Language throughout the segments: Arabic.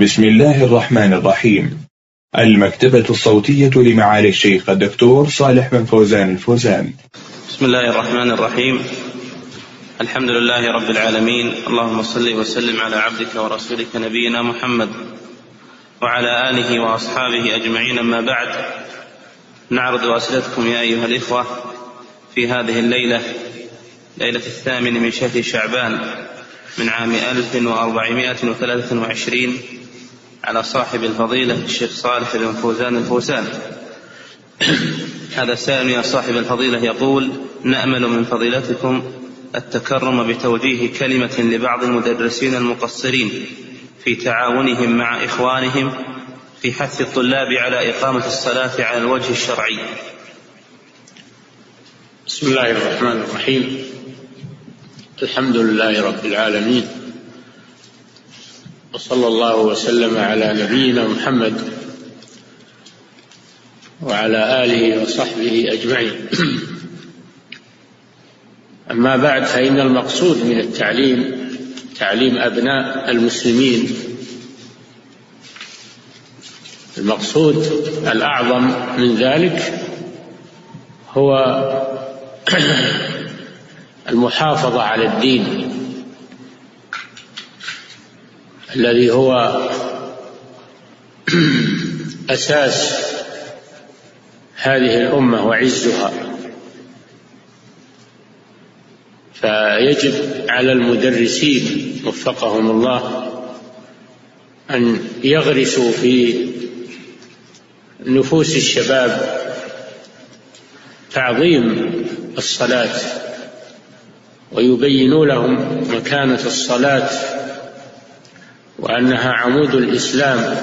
بسم الله الرحمن الرحيم. المكتبة الصوتية لمعالي الشيخ الدكتور صالح بن فوزان الفوزان. بسم الله الرحمن الرحيم. الحمد لله رب العالمين. اللهم صل وسلم على عبدك ورسولك نبينا محمد وعلى آله وأصحابه أجمعين. أما بعد نعرض أسئلتكم يا أيها الإخوة في هذه الليلة ليلة الثامن من شهر شعبان من عام ألف وأربعمائة وثلاثة وعشرين. على صاحب الفضيلة الشيخ صالح بن فوزان الفوزان. هذا سائل يا صاحب الفضيلة يقول نأمل من فضيلتكم التكرم بتوجيه كلمة لبعض المدرسين المقصرين في تعاونهم مع إخوانهم في حث الطلاب على إقامة الصلاة على الوجه الشرعي. بسم الله الرحمن الرحيم. الحمد لله رب العالمين. وصلى الله وسلم على نبينا محمد وعلى آله وصحبه أجمعين. أما بعد فإن المقصود من التعليم تعليم أبناء المسلمين المقصود الأعظم من ذلك هو المحافظة على الدين. الذي هو أساس هذه الأمة وعزها. فيجب على المدرسين وفقهم الله أن يغرسوا في نفوس الشباب تعظيم الصلاة ويبينوا لهم مكانة الصلاة وأنها عمود الإسلام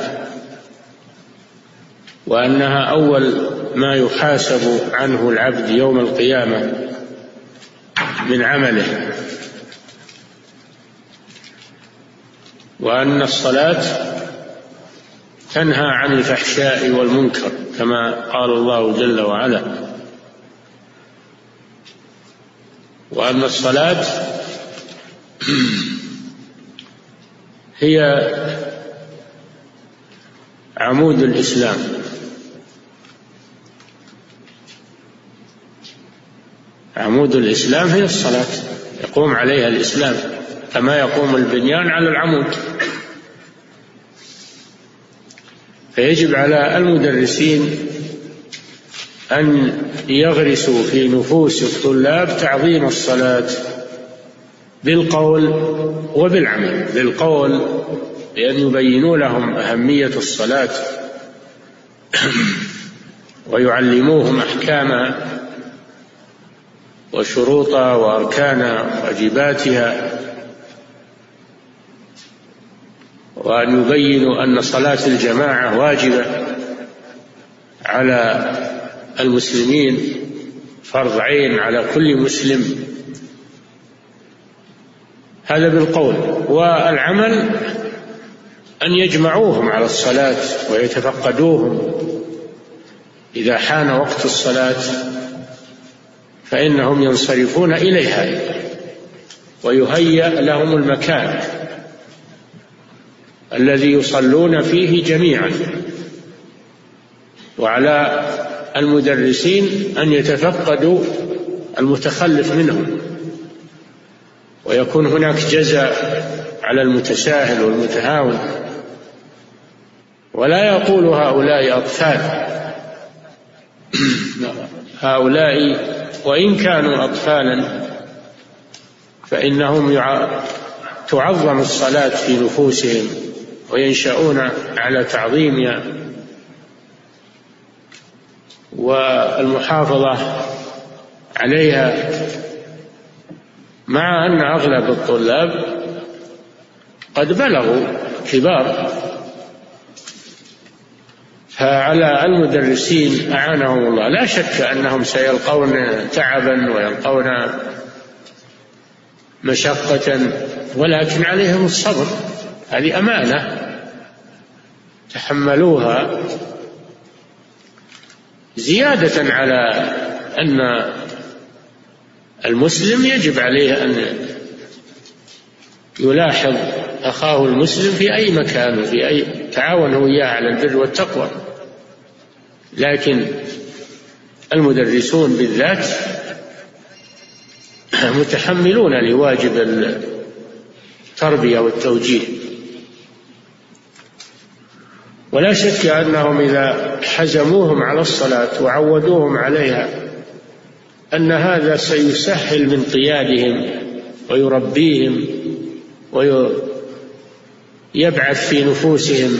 وأنها أول ما يحاسب عنه العبد يوم القيامة من عمله. وأن الصلاة تنهى عن الفحشاء والمنكر كما قال الله جل وعلا. وأن الصلاة هي عمود الإسلام. عمود الإسلام هي الصلاة يقوم عليها الإسلام كما يقوم البنيان على العمود. فيجب على المدرسين أن يغرسوا في نفوس الطلاب تعظيم الصلاة. بالقول وبالعمل. بالقول بأن يبينوا لهم أهمية الصلاة ويعلموهم أحكامها وشروطها وأركانها واجباتها وأن يبينوا أن صلاة الجماعة واجبة على المسلمين فرض عين على كل مسلم. هذا بالقول. والعمل أن يجمعوهم على الصلاة ويتفقدوهم. إذا حان وقت الصلاة فإنهم ينصرفون إليها ويهيأ لهم المكان الذي يصلون فيه جميعا. وعلى المدرسين أن يتفقدوا المتخلف منهم. ويكون هناك جزاء على المتساهل والمتهاون. ولا يقول هؤلاء أطفال. هؤلاء وإن كانوا أطفالا فإنهم تعظم الصلاة في نفوسهم وينشأون على تعظيمها. والمحافظة عليها مع أن أغلب الطلاب قد بلغوا كبار. فعلى المدرسين أعانهم الله. لا شك أنهم سيلقون تعبا ويلقون مشقة ولكن عليهم الصبر. هذه أمانة تحملوها زيادة على أن المسلم يجب عليه أن يلاحظ أخاه المسلم في أي مكان وفي أي تعاون وياه على البر والتقوى. لكن المدرسون بالذات متحملون لواجب التربية والتوجيه. ولا شك أنهم إذا حزموهم على الصلاة وعودوهم عليها أن هذا سيسهل من قيادهم ويربيهم ويبعث في نفوسهم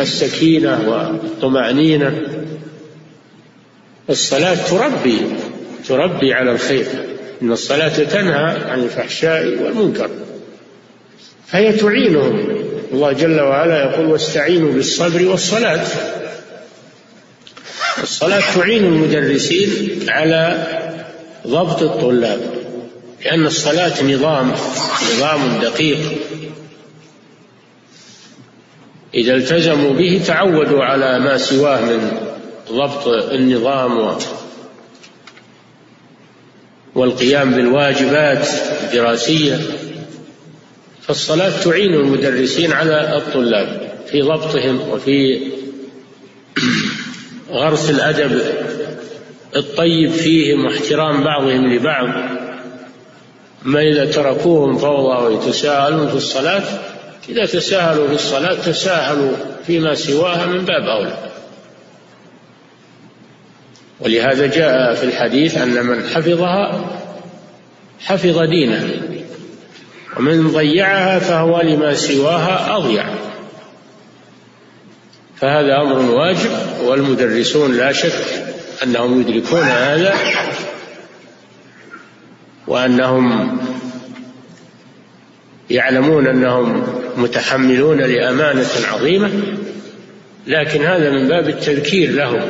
السكينة والطمأنينة. الصلاة تربي تربي على الخير. إن الصلاة تنهى عن الفحشاء والمنكر. فهي تعينهم. الله جل وعلا يقول واستعينوا بالصبر والصلاة. الصلاة تعين المدرسين على ضبط الطلاب لأن الصلاة نظام نظام دقيق. إذا التزموا به تعودوا على ما سواه من ضبط النظام والقيام بالواجبات الدراسية. فالصلاة تعين المدرسين على الطلاب في ضبطهم وفي غرس الأدب الطيب فيهم واحترام بعضهم لبعض. ما إذا تركوهم فوضى ويتساهلون في الصلاة إذا تساهلوا في الصلاة تساهلوا فيما سواها من باب أولى. ولهذا جاء في الحديث أن من حفظها حفظ دينه ومن ضيعها فهو لما سواها أضيع. فهذا أمر واجب والمدرسون لا شك أنهم يدركون هذا وأنهم يعلمون أنهم متحملون لأمانة عظيمة لكن هذا من باب التذكير لهم.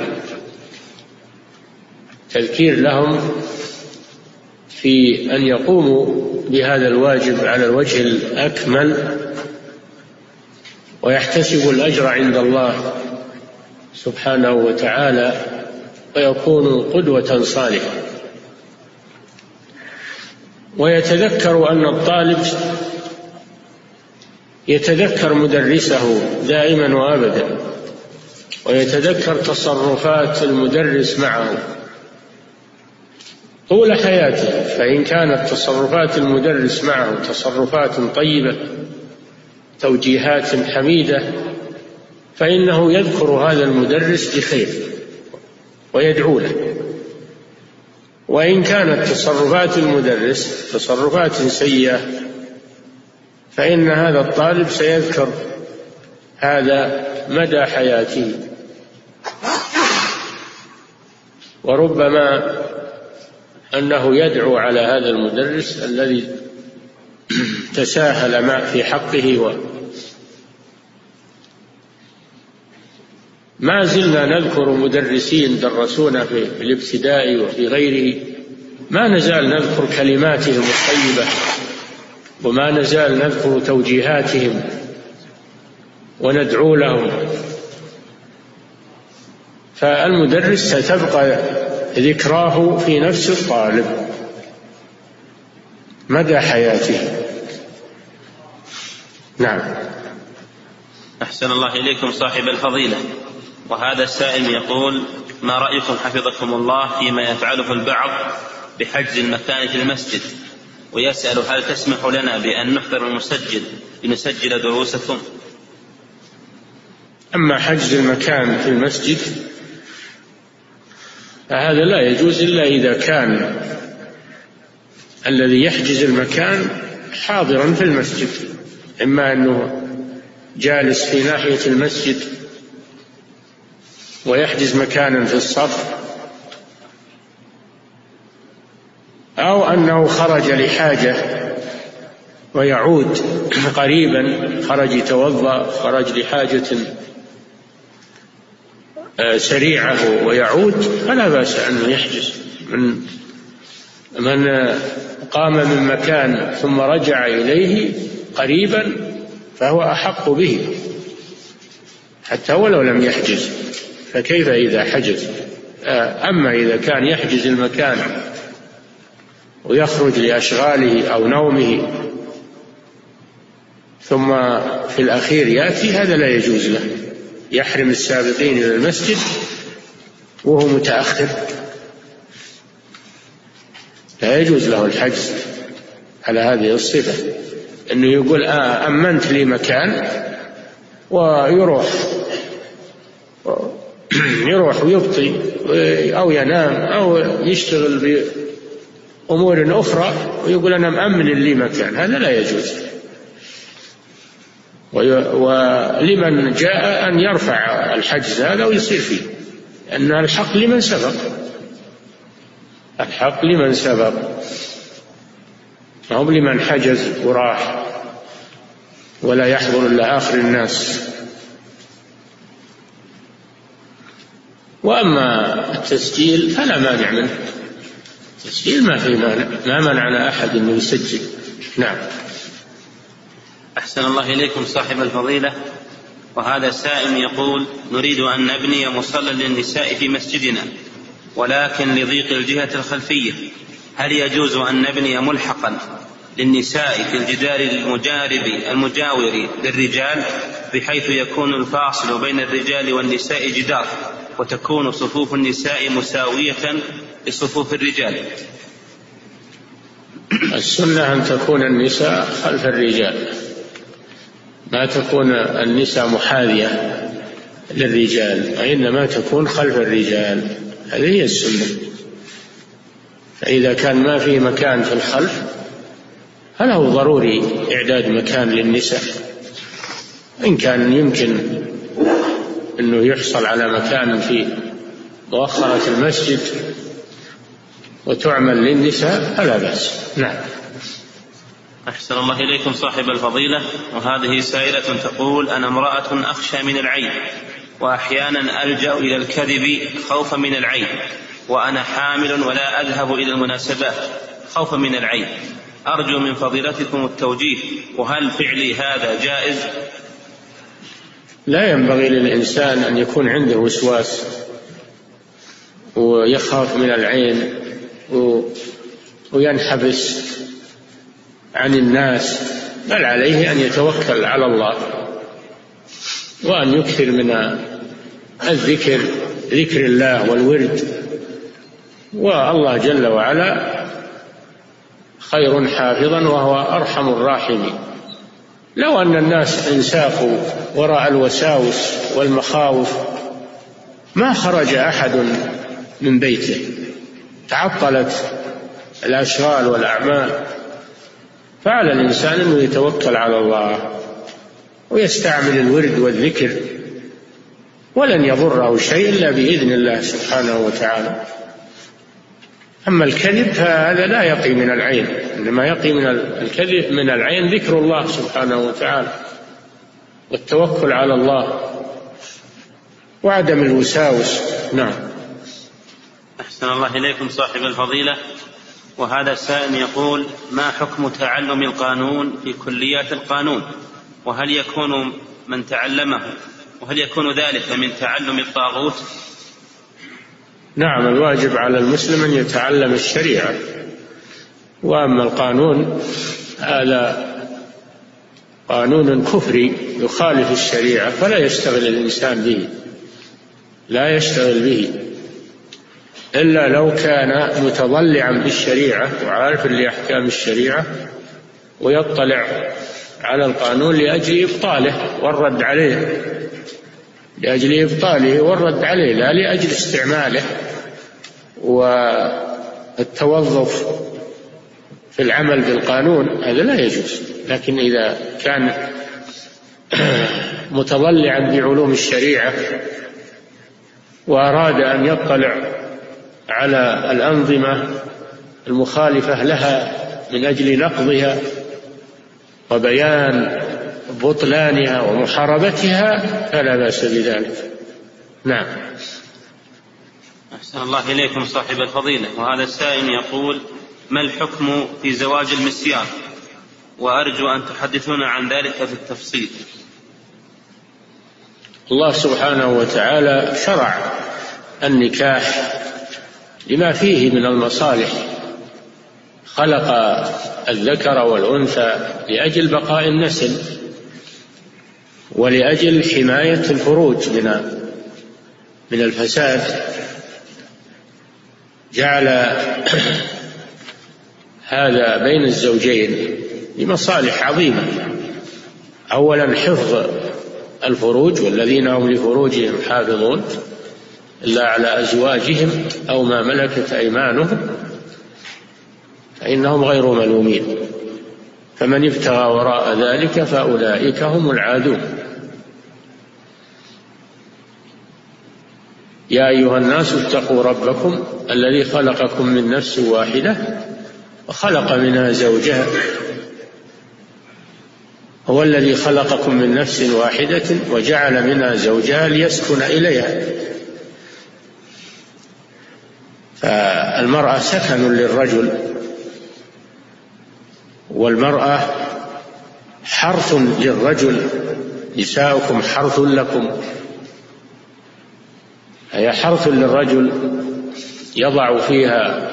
تذكير لهم في أن يقوموا بهذا الواجب على الوجه الأكمل ويحتسبوا الأجر عند الله سبحانه وتعالى ويكونوا قدوة صالحة. ويتذكر أن الطالب يتذكر مدرسه دائما وابدا ويتذكر تصرفات المدرس معه طول حياته فإن كانت تصرفات المدرس معه تصرفات طيبة توجيهات حميدة فإنه يذكر هذا المدرس بخير ويدعو له. وإن كانت تصرفات المدرس تصرفات سيئة فإن هذا الطالب سيذكر هذا مدى حياته. وربما أنه يدعو على هذا المدرس الذي تساهل ما في حقه و ما زلنا نذكر مدرسين درسونا في الابتداء وفي غيره ما نزال نذكر كلماتهم الطيبة وما نزال نذكر توجيهاتهم وندعو لهم. فالمدرس ستبقى ذكراه في نفس الطالب. مدى حياته؟ نعم. أحسن الله إليكم صاحب الفضيلة. وهذا السائل يقول ما رأيكم حفظكم الله فيما يفعله البعض بحجز المكان في المسجد؟ ويسأل هل تسمح لنا بأن نحضر المسجل لنسجل دروسكم؟ أما حجز المكان في المسجد فهذا لا يجوز إلا إذا كان الذي يحجز المكان حاضرا في المسجد. إما أنه جالس في ناحية المسجد ويحجز مكانا في الصف أو أنه خرج لحاجة ويعود قريبا خرج يتوضأ خرج لحاجة آه، سريعة ويعود فلا بأس أنه يحجز من من قام من مكان ثم رجع إليه قريبا فهو أحق به حتى ولو لم يحجز. فكيف إذا حجز؟ أما إذا كان يحجز المكان ويخرج لأشغاله أو نومه ثم في الأخير يأتي هذا لا يجوز له. يحرم السابقين إلى المسجد وهو متأخر. لا يجوز له الحجز على هذه الصفة أنه يقول آه أمنت لي مكان ويروح يروح ويبطي أو ينام أو يشتغل بأمور أخرى ويقول أنا مأمن لي مكان. هذا لا يجوز. ولمن جاء أن يرفع الحجز هذا ويصير فيه أن الحق لمن سبق. الحق لمن سبق. هو لمن حجز وراح. ولا يحضر إلا آخر الناس. وأما التسجيل فلا مانع منه. التسجيل ما في مانع. ما منعنا أحد أنه يسجل. نعم. أحسن الله إليكم صاحب الفضيلة. وهذا سائل يقول نريد أن نبني مصلى للنساء في مسجدنا. ولكن لضيق الجهة الخلفية هل يجوز أن نبني ملحقا للنساء في الجدار المجارب المجاور للرجال بحيث يكون الفاصل بين الرجال والنساء جدار وتكون صفوف النساء مساوية لصفوف الرجال؟ السنة أن تكون النساء خلف الرجال ما تكون النساء محاذية للرجال وإنما تكون خلف الرجال. هذه هي السنة. فإذا كان ما في مكان في الخلف فلا هو ضروري إعداد مكان للنساء. إن كان يمكن أنه يحصل على مكان في مؤخرة المسجد وتعمل للنساء فلا بأس. نعم. أحسن الله إليكم صاحب الفضيلة. وهذه سائلة تقول أنا امرأة أخشى من العين. وأحيانا ألجأ إلى الكذب خوفا من العين وأنا حامل ولا أذهب إلى المناسبات خوفا من العين أرجو من فضيلتكم التوجيه وهل فعلي هذا جائز؟ لا ينبغي للإنسان أن يكون عنده وسواس ويخاف من العين وينحبس عن الناس بل عليه أن يتوكل على الله وأن يكثر من الذكر ذكر الله والورد. والله جل وعلا خير حافظا وهو أرحم الراحمين. لو أن الناس انساقوا وراء الوساوس والمخاوف ما خرج أحد من بيته. تعطلت الأشغال والأعمال. فعلى الإنسان أنه يتوكل على الله ويستعمل الورد والذكر. ولن يضره شيء إلا بإذن الله سبحانه وتعالى. أما الكذب فهذا لا يقي من العين إنما يقي من الكذب من العين ذكر الله سبحانه وتعالى والتوكل على الله وعدم الوساوس. نعم. أحسن الله إليكم صاحب الفضيلة. وهذا السائل يقول ما حكم تعلم القانون في كليات القانون؟ وهل يكون من تعلمه؟ وهل يكون ذلك من تعلم الطاغوت؟ نعم الواجب على المسلم أن يتعلم الشريعة. وأما القانون هذا قانون كفري يخالف الشريعة فلا يشتغل الإنسان به. لا يشتغل به. إلا لو كان متضلعا بالشريعة وعارف لأحكام الشريعة ويطلع على القانون لأجل إبطاله والرد عليه. لأجل إبطاله والرد عليه لا لأجل استعماله. والتوظف في العمل بالقانون هذا لا يجوز. لكن إذا كان متضلعا بعلوم الشريعة وأراد أن يطلع على الأنظمة المخالفة لها من أجل نقضها وبيان بطلانها ومحاربتها فلا بأس بذلك. نعم. أحسن الله إليكم صاحب الفضيلة. وهذا السائل يقول ما الحكم في زواج المسيار؟ وأرجو أن تحدثونا عن ذلك في التفصيل. الله سبحانه وتعالى شرع النكاح لما فيه من المصالح خلق الذكر والأنثى لأجل بقاء النسل ولأجل حماية الفروج من من الفساد. جعل هذا بين الزوجين لمصالح عظيمة. أولا حفظ الفروج والذين هم لفروجهم حافظون إلا على أزواجهم أو ما ملكت أيمانهم. فإنهم غير ملومين. فمن ابتغى وراء ذلك فأولئك هم العادون. يا أيها الناس اتقوا ربكم الذي خلقكم من نفس واحدة وخلق منها زوجها. هو الذي خلقكم من نفس واحدة وجعل منها زوجها ليسكن إليها. فالمرأة سكن للرجل والمرأة حرث للرجل نساؤكم حرث لكم. هي حرث للرجل يضع فيها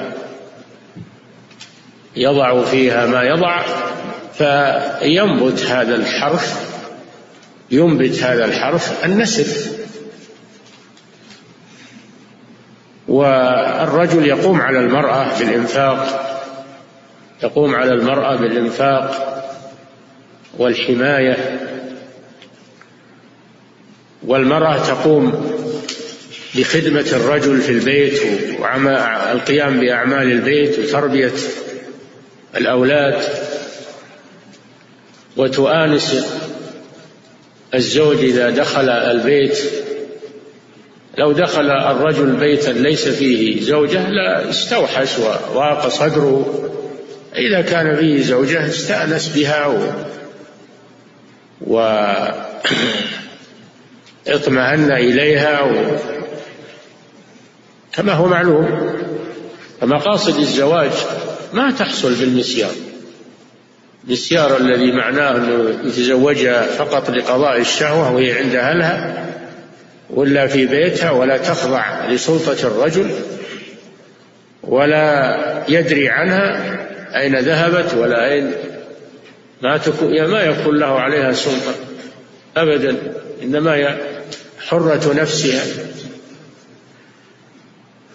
يضع فيها ما يضع فينبت هذا الحرث ينبت هذا الحرث النسل والرجل يقوم على المرأة بالإنفاق يقوم على المرأة بالإنفاق والحماية والمرأة تقوم بخدمة الرجل في البيت والقيام بأعمال البيت وتربية الأولاد وتؤانس الزوج إذا دخل البيت. لو دخل الرجل بيتا ليس فيه زوجة لا استوحش وضاق صدره. إذا كان فيه زوجة استأنس بها و, و اطمأن إليها و كما هو معلوم. فمقاصد الزواج ما تحصل بالمسيار. المسيار الذي معناه أنه يتزوجها فقط لقضاء الشهوة وهي عند أهلها ولا في بيتها ولا تخضع لسلطة الرجل ولا يدري عنها أين ذهبت ولا أين ما تكون ما يكون له عليها سلطة أبدا إنما هي حرة نفسها.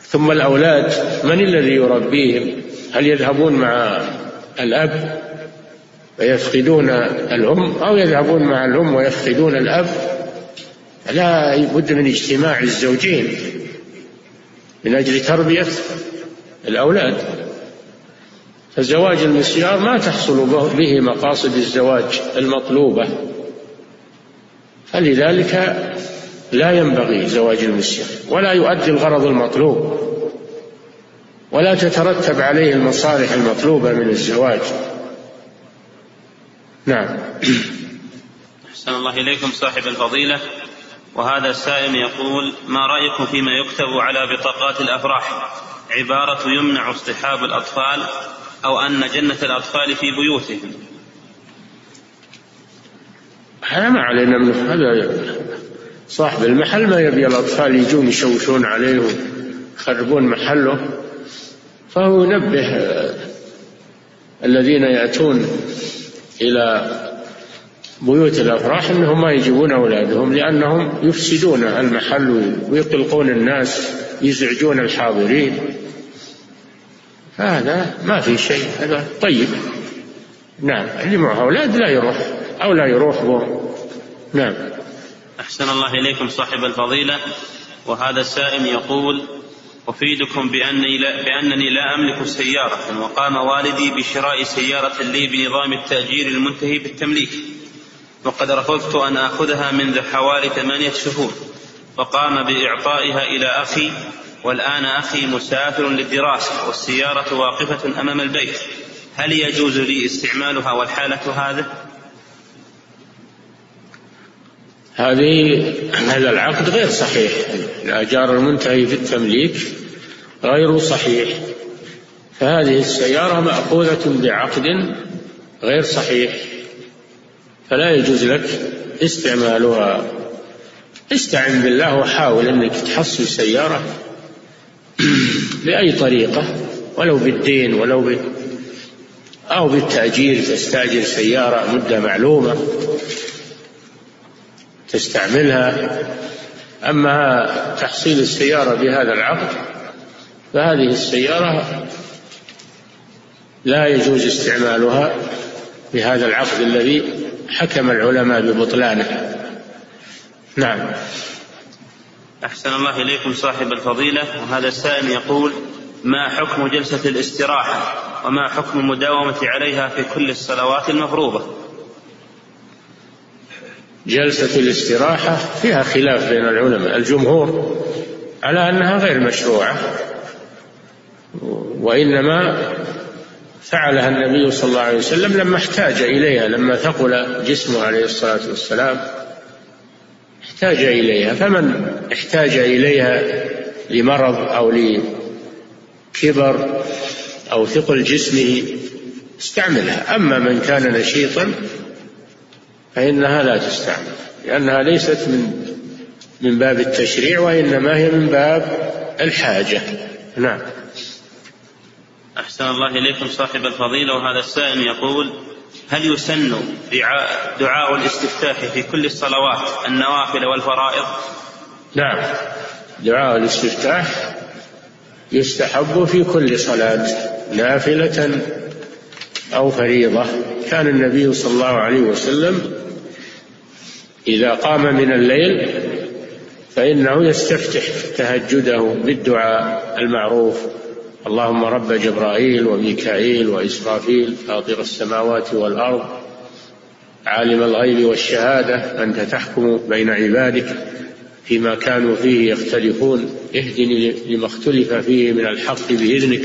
ثم الأولاد من الذي يربيهم؟ هل يذهبون مع الأب ويفقدون الأم أو يذهبون مع الأم ويفقدون الأب؟ لا بد من اجتماع الزوجين من أجل تربية الأولاد. فزواج المسيار ما تحصل به مقاصد الزواج المطلوبة. فلذلك لا ينبغي زواج المسيار ولا يؤدي الغرض المطلوب ولا تترتب عليه المصالح المطلوبة من الزواج. نعم. أحسن الله إليكم صاحب الفضيلة. وهذا السائل يقول ما رأيكم فيما يكتب على بطاقات الأفراح؟ عبارة يمنع اصطحاب الأطفال أو أن جنة الأطفال في بيوتهم. هذا ما علينا منه هذا. صاحب المحل ما يبي الأطفال يجون يشوشون عليه ويخربون محله. فهو ينبه الذين يأتون إلى بيوت الأفراح أنهم ما يجيبون أولادهم لأنهم يفسدون المحل ويقلقون الناس يزعجون الحاضرين. هذا ما في شيء. هذا طيب. نعم. اللي معه أولاد لا يروح أو لا يروح بهم نعم. أحسن الله إليكم صاحب الفضيلة. وهذا السائل يقول أفيدكم بأني لا, بأنني لا أملك سيارة وقام والدي بشراء سيارة لي بنظام التأجير المنتهي بالتمليك وقد رفضت أن آخذها منذ حوالي ثمانية شهور فقام بإعطائها إلى أخي والآن أخي مسافر للدراسة والسيارة واقفة أمام البيت. هل يجوز لي استعمالها والحالة هذه؟ هذه هذا العقد غير صحيح. الأجار المنتهي في التمليك غير صحيح. فهذه السيارة مأخوذة بعقد غير صحيح. فلا يجوز لك استعمالها. استعن بالله وحاول إنك تحصل سيارة بأي طريقة ولو بالدين ولو ب... أو بالتأجير تستأجر سيارة مدة معلومة تستعملها. أما تحصيل السيارة بهذا العقد فهذه السيارة لا يجوز استعمالها بهذا العقد الذي حكم العلماء ببطلانه نعم. أحسن الله إليكم صاحب الفضيلة. وهذا السائل يقول ما حكم جلسة الاستراحة وما حكم المداومة عليها في كل الصلوات المفروضة? جلسة الاستراحة فيها خلاف بين العلماء. الجمهور على أنها غير مشروعة. وإنما فعلها النبي صلى الله عليه وسلم لما احتاج إليها لما ثقل جسمه عليه الصلاة والسلام. احتاج إليها. فمن احتاج إليها لمرض أو لكبر أو ثقل جسمه استعملها. أما من كان نشيطا فإنها لا تستعمل لأنها ليست من من باب التشريع وإنما هي من باب الحاجة. نعم. أحسن الله إليكم صاحب الفضيلة. وهذا السائل يقول هل يسن دعاء, الاستفتاح في كل الصلوات النوافل والفرائض؟ نعم. دعاء الاستفتاح يستحب في كل صلاة نافلة أو فريضة. كان النبي صلى الله عليه وسلم إذا قام من الليل فإنه يستفتح تهجده بالدعاء المعروف. اللهم رب جبرائيل وميكائيل وإسرافيل فاطر السماوات والأرض عالم الغيب والشهادة أنت تحكم بين عبادك فيما كانوا فيه يختلفون. اهدني لما اختلف فيه من الحق بإذنك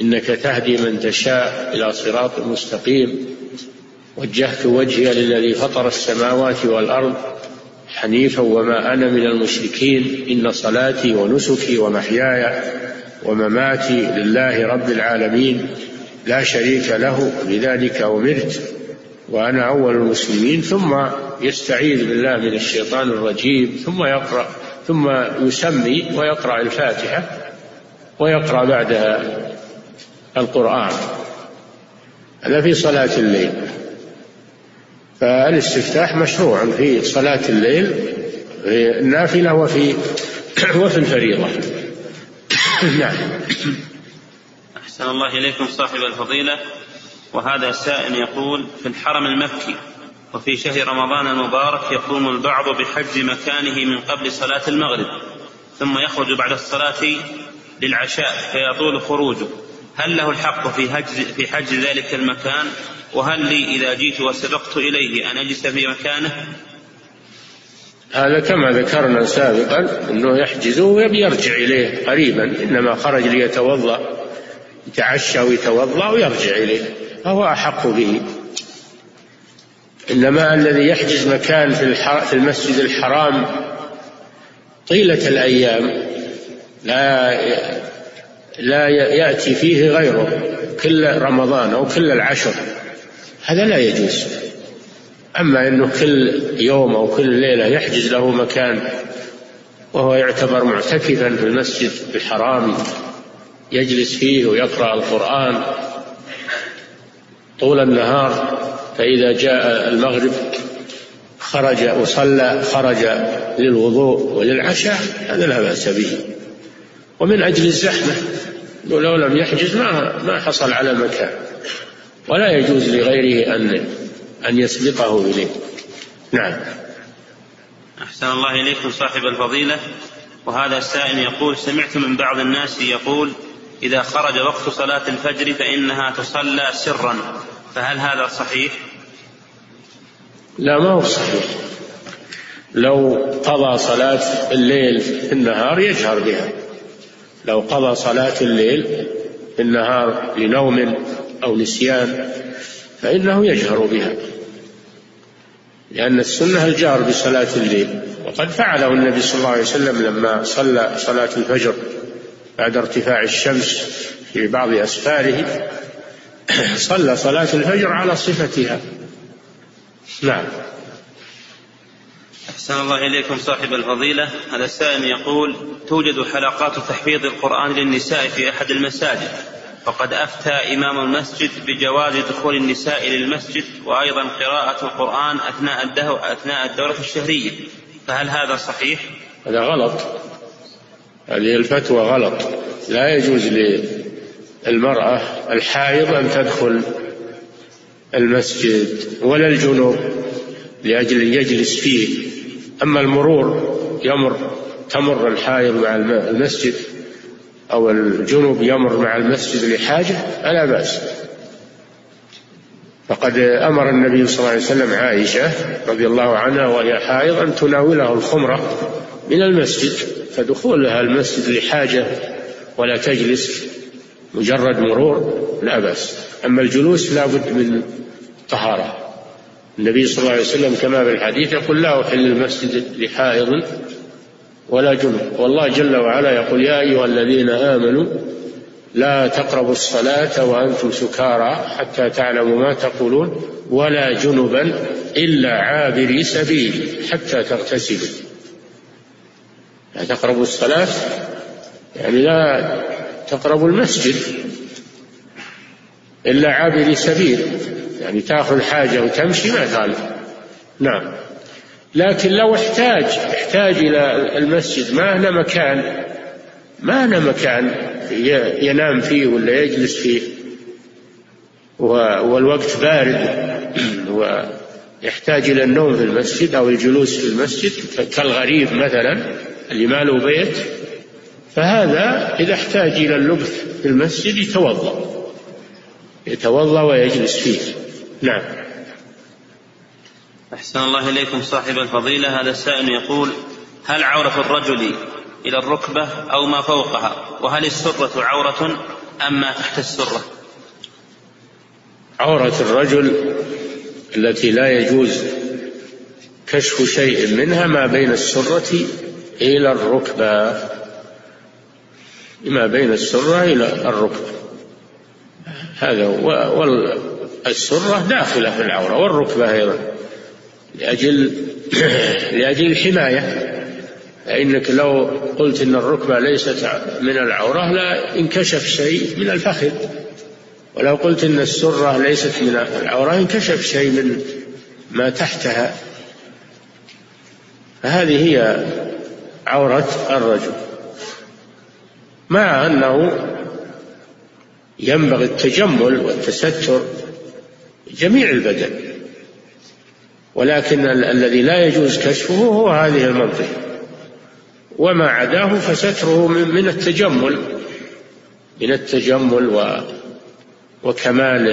إنك تهدي من تشاء إلى صراط مستقيم. وجهت وجهي للذي فطر السماوات والأرض حنيفا وما أنا من المشركين إن صلاتي ونسكي ومحياي ومماتي لله رب العالمين لا شريك له بذلك أمرت وأنا أول المسلمين. ثم يستعيذ بالله من الشيطان الرجيم ثم يقرأ ثم يسمي ويقرأ الفاتحة ويقرأ بعدها القرآن. هذا في صلاة الليل. فالاستفتاح مشروع في صلاة الليل في النافلة وفي وفي الفريضة. نعم. أحسن الله إليكم صاحب الفضيلة. وهذا سائل يقول في الحرم المكي وفي شهر رمضان المبارك يقوم البعض بحجز مكانه من قبل صلاة المغرب ثم يخرج بعد الصلاة للعشاء فيطول خروجه. هل له الحق في حجز في حجز ذلك المكان؟ وهل لي إذا جيت وسبقت إليه أن أجلس في مكانه؟ هذا كما ذكرنا سابقا أنه يحجز ويبي يرجع إليه قريبا إنما خرج ليتوضأ يتعشى ويتوضأ ويرجع إليه فهو أحق به. إنما الذي يحجز مكان في, في المسجد الحرام طيلة الأيام لا لا يأتي فيه غيره كل رمضان أو كل العشر. هذا لا يجوز. أما أنه كل يوم أو كل ليلة يحجز له مكان وهو يعتبر معتكفا في المسجد الحرام يجلس فيه ويقرأ القرآن طول النهار فإذا جاء المغرب خرج وصلى خرج للوضوء وللعشاء هذا لا بأس به. ومن أجل الزحمة لو لم يحجز ما ما حصل على مكان. ولا يجوز لغيره أن أن يسبقه إليه. نعم. أحسن الله إليكم صاحب الفضيلة. وهذا السائل يقول سمعت من بعض الناس يقول إذا خرج وقت صلاة الفجر فإنها تصلى سرا. فهل هذا صحيح؟ لا ما هو صحيح. لو قضى صلاة الليل في النهار يجهر بها. لو قضى صلاة الليل في النهار لنوم أو نسيان فإنه يجهر بها لأن السنة الجهر بصلاة الليل. وقد فعله النبي صلى الله عليه وسلم لما صلى صلاة الفجر بعد ارتفاع الشمس في بعض أسفاره صلى صلاة الفجر على صفتها. نعم. أحسن الله إليكم صاحب الفضيلة. هذا السائل يقول توجد حلقات تحفيظ القرآن للنساء في أحد المساجد. وقد أفتى إمام المسجد بجواز دخول النساء للمسجد وأيضا قراءة القرآن أثناء أثناء الدورة الشهرية. فهل هذا صحيح؟ هذا غلط. هذه الفتوى غلط. لا يجوز للمرأة الحائض أن تدخل المسجد ولا الجنوب لأجل يجلس فيه. أما المرور يمر تمر الحائض مع المسجد أو الجنوب يمر مع المسجد لحاجة فلا بأس. فقد أمر النبي صلى الله عليه وسلم عائشة رضي الله عنها وهي حائض أن تناوله الخمرة من المسجد فدخولها المسجد لحاجة ولا تجلس مجرد مرور لا بأس. أما الجلوس لا بد من طهارة. النبي صلى الله عليه وسلم كما في الحديث يقول لا أحل المسجد لحائض ولا جنب والله جل وعلا يقول يا أيها الذين آمنوا لا تقربوا الصلاة وأنتم سكارى حتى تعلموا ما تقولون ولا جنبا إلا عابري سبيل حتى تغتسلوا. لا تقربوا الصلاة يعني لا تقربوا المسجد إلا عابري سبيل. يعني تأخذ حاجة وتمشي ما تعرف نعم. لكن لو احتاج احتاج إلى المسجد ما له مكان ما له مكان ينام فيه ولا يجلس فيه والوقت بارد ويحتاج إلى النوم في المسجد أو الجلوس في المسجد كالغريب مثلا اللي ما له بيت فهذا إذا احتاج إلى اللبث في المسجد يتوضأ يتوضأ ويجلس فيه. نعم. أحسن الله إليكم صاحب الفضيلة. هذا السائل يقول هل عورة الرجل إلى الركبة أو ما فوقها؟ وهل السرة عورة أم ما تحت السرة؟ عورة الرجل التي لا يجوز كشف شيء منها ما بين السرة إلى الركبة. ما بين السرة إلى الركبة. هذا والسرة داخلة في العورة والركبة أيضا. لأجل لأجل الحماية. فإنك لو قلت إن الركبة ليست من العورة لا انكشف شيء من الفخذ. ولو قلت إن السرة ليست من العورة انكشف شيء من ما تحتها. فهذه هي عورة الرجل. مع أنه ينبغي التجمل والتستر جميع البدن. ولكن الذي لا يجوز كشفه هو هذه المنطقة. وما عداه فستره من التجمل. من التجمل و وكمال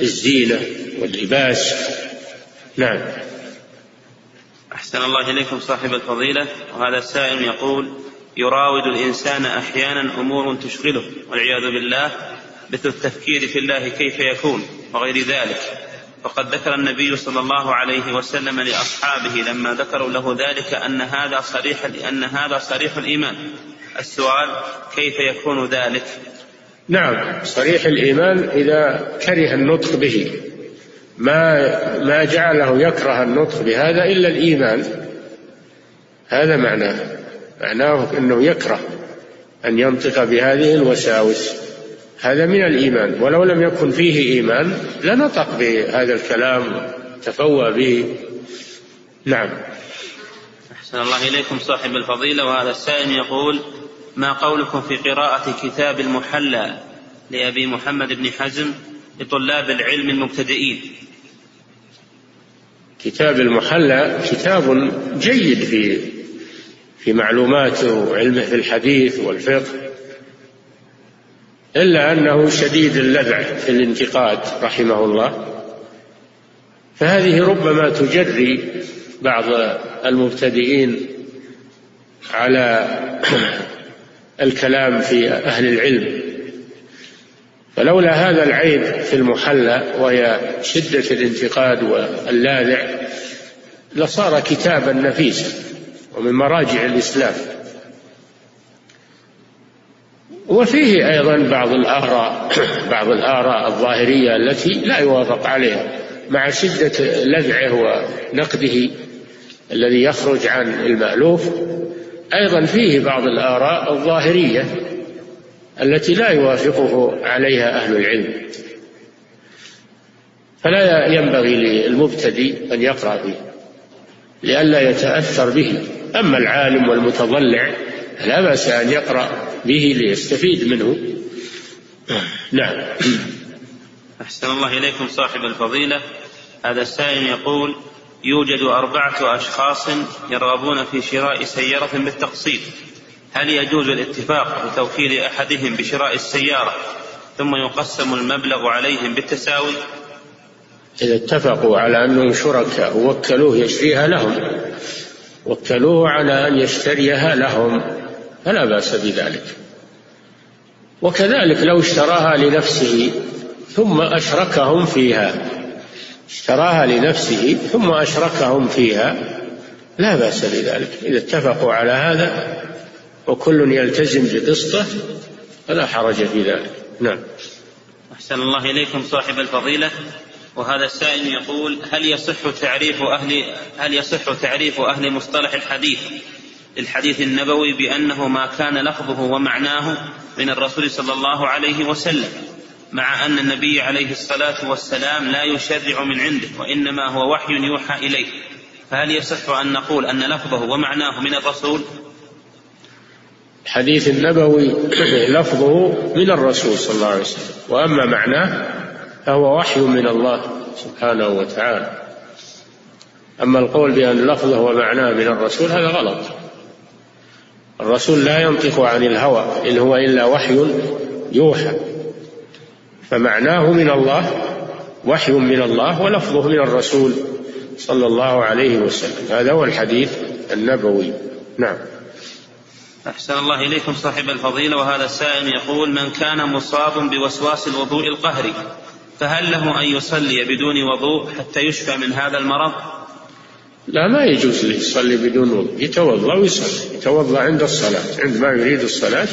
الزينة واللباس. نعم. أحسن الله إليكم صاحب الفضيلة. وهذا السائل يقول يراود الإنسان أحيانا أمور تشغله والعياذ بالله مثل التفكير في الله كيف يكون. وغير ذلك. وقد ذكر النبي صلى الله عليه وسلم لأصحابه لما ذكروا له ذلك أن هذا صريح أن هذا صريح الإيمان. السؤال كيف يكون ذلك؟ نعم صريح الإيمان إذا كره النطق به. ما ما جعله يكره النطق بهذا إلا الإيمان. هذا معناه. معناه أنه يكره أن ينطق بهذه الوساوس. هذا من الإيمان. ولو لم يكن فيه إيمان لنطق بهذا الكلام تفوى به. نعم. أحسن الله إليكم صاحب الفضيلة. وهذا السائل يقول ما قولكم في قراءة كتاب المحلى لأبي محمد بن حزم لطلاب العلم المبتدئين؟ كتاب المحلى كتاب جيد في في معلوماته وعلمه في الحديث والفقه. إلا أنه شديد اللذع في الانتقاد رحمه الله. فهذه ربما تجري بعض المبتدئين على الكلام في أهل العلم. فلولا هذا العيب في المحلى وهي شدة الانتقاد واللاذع لصار كتابا نفيسا ومن مراجع الإسلام. وفيه أيضا بعض الآراء بعض الآراء الظاهرية التي لا يوافق عليها مع شدة لذعه ونقده الذي يخرج عن المألوف. أيضا فيه بعض الآراء الظاهرية التي لا يوافقه عليها أهل العلم. فلا ينبغي للمبتدئ أن يقرأ فيه لئلا يتأثر به. أما العالم والمتضلع لا بأس أن يقرأ به ليستفيد منه. نعم. أحسن الله إليكم صاحب الفضيلة. هذا السائل يقول يوجد أربعة أشخاص يرغبون في شراء سيارة بالتقسيط. هل يجوز الاتفاق بتوكيل أحدهم بشراء السيارة ثم يقسم المبلغ عليهم بالتساوي؟ إذا اتفقوا على أنهم شركاء ووكلوه يشتريها لهم. وكلوه على أن يشتريها لهم. فلا بأس بذلك. وكذلك لو اشتراها لنفسه ثم أشركهم فيها اشتراها لنفسه ثم أشركهم فيها لا بأس بذلك. إذا اتفقوا على هذا وكل يلتزم بقسطه فلا حرج في ذلك. نعم. أحسن الله إليكم صاحب الفضيلة. وهذا السائل يقول هل يصح تعريف أهل هل يصح تعريف أهل مصطلح الحديث؟ للحديث النبوي بأنه ما كان لفظه ومعناه من الرسول صلى الله عليه وسلم مع أن النبي عليه الصلاة والسلام لا يشرع من عنده وإنما هو وحي يوحى إليه. فهل يصح أن نقول أن لفظه ومعناه من الرسول؟ الحديث النبوي لفظه من الرسول صلى الله عليه وسلم وأما معناه فهو وحي من الله سبحانه وتعالى. أما القول بأن لفظه ومعناه من الرسول هذا غلط. الرسول لا ينطق عن الهوى إن هو إلا وحي يوحى. فمعناه من الله وحي من الله ولفظه من الرسول صلى الله عليه وسلم. هذا هو الحديث النبوي. نعم. أحسن الله إليكم صاحب الفضيلة. وهذا السائل يقول من كان مصاب بوسواس الوضوء القهري فهل له أن يصلي بدون وضوء حتى يشفى من هذا المرض؟ لا ما يجوز له يصلي بدون وضوء يتوضأ ويصلي يتوضأ عند الصلاة عندما يريد الصلاة.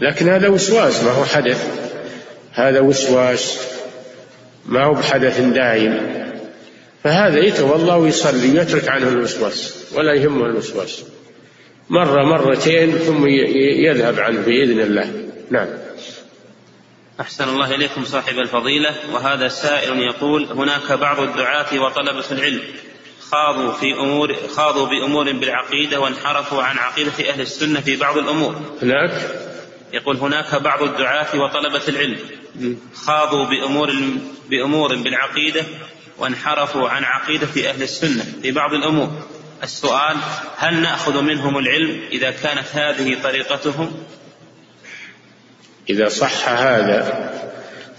لكن هذا وسواس ما هو حدث. هذا وسواس ما هو بحدث دائم. فهذا يتوضأ ويصلي يترك عنه الوسواس ولا يهمه الوسواس. مرة مرتين ثم يذهب عنه بإذن الله. نعم. أحسن الله إليكم صاحب الفضيلة. وهذا سائل يقول هناك بعض الدعاة وطلبة العلم خاضوا في أمور خاضوا بأمور بالعقيدة وانحرفوا عن عقيدة أهل السنة في بعض الأمور. هناك؟ يقول هناك بعض الدعاة وطلبة العلم خاضوا بأمور بأمور بالعقيدة وانحرفوا عن عقيدة أهل السنة في بعض الأمور. السؤال هل نأخذ منهم العلم إذا كانت هذه طريقتهم؟ إذا صح هذا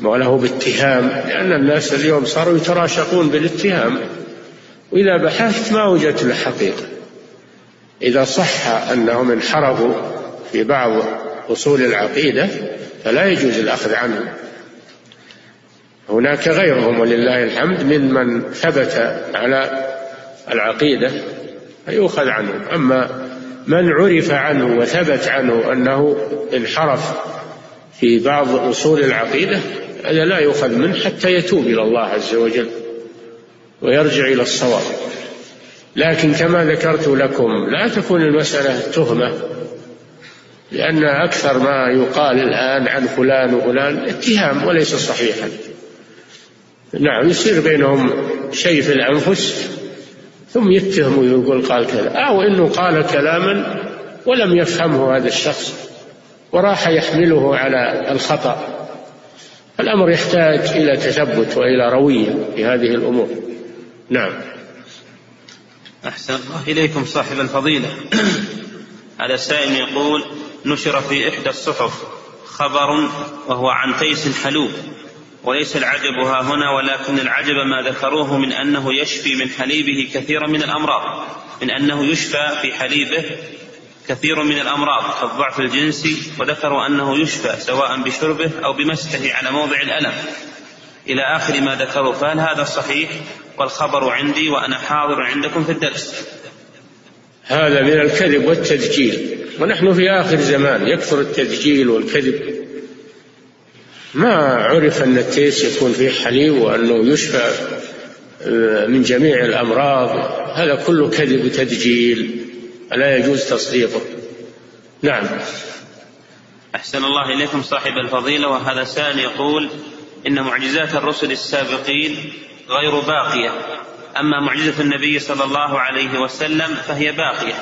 وله باتهام لأن الناس اليوم صاروا يتراشقون بالاتهام. وإذا بحثت ما وجدت له حقيقه إذا صح أنهم انحرفوا في بعض أصول العقيدة فلا يجوز الأخذ عنهم. هناك غيرهم ولله الحمد ممن ثبت على العقيدة فيؤخذ عنه أما من عرف عنه وثبت عنه أنه انحرف في بعض أصول العقيدة هذا لا يؤخذ منه حتى يتوب إلى الله عز وجل ويرجع إلى الصواب. لكن كما ذكرت لكم لا تكون المسألة تهمة لأن أكثر ما يقال الآن عن فلان وفلان اتهام وليس صحيحا. نعم يصير بينهم شيء في الأنفس ثم يتهم ويقول قال كذا. أو أنه قال كلاما ولم يفهمه هذا الشخص. وراح يحمله على الخطأ. الأمر يحتاج إلى تثبت وإلى روية في هذه الأمور. نعم. أحسن. الله إليكم صاحب الفضيلة. هذا السائل يقول نشر في إحدى الصحف خبر وهو عن تيس حلوب. وليس العجب ها هنا ولكن العجب ما ذكروه من أنه يشفي من حليبه كثيرا من الأمراض. من أنه يشفى في حليبه كثير من الأمراض كالضعف الجنسي وذكروا أنه يشفى سواء بشربه أو بمسحه على موضع الألم. إلى آخر ما ذكروا فهل هذا صحيح؟ والخبر عندي وأنا حاضر عندكم في الدرس. هذا من الكذب والتدجيل ونحن في آخر زمان يكثر التدجيل والكذب. ما عرف أن التيس يكون فيه حليب وأنه يشفى آه، من جميع الأمراض. هذا كله كذب وتدجيل لا يجوز تصديقه. نعم. أحسن الله إليكم صاحب الفضيلة وهذا سائل يقول إن معجزات الرسل السابقين غير باقية أما معجزة النبي صلى الله عليه وسلم فهي باقية.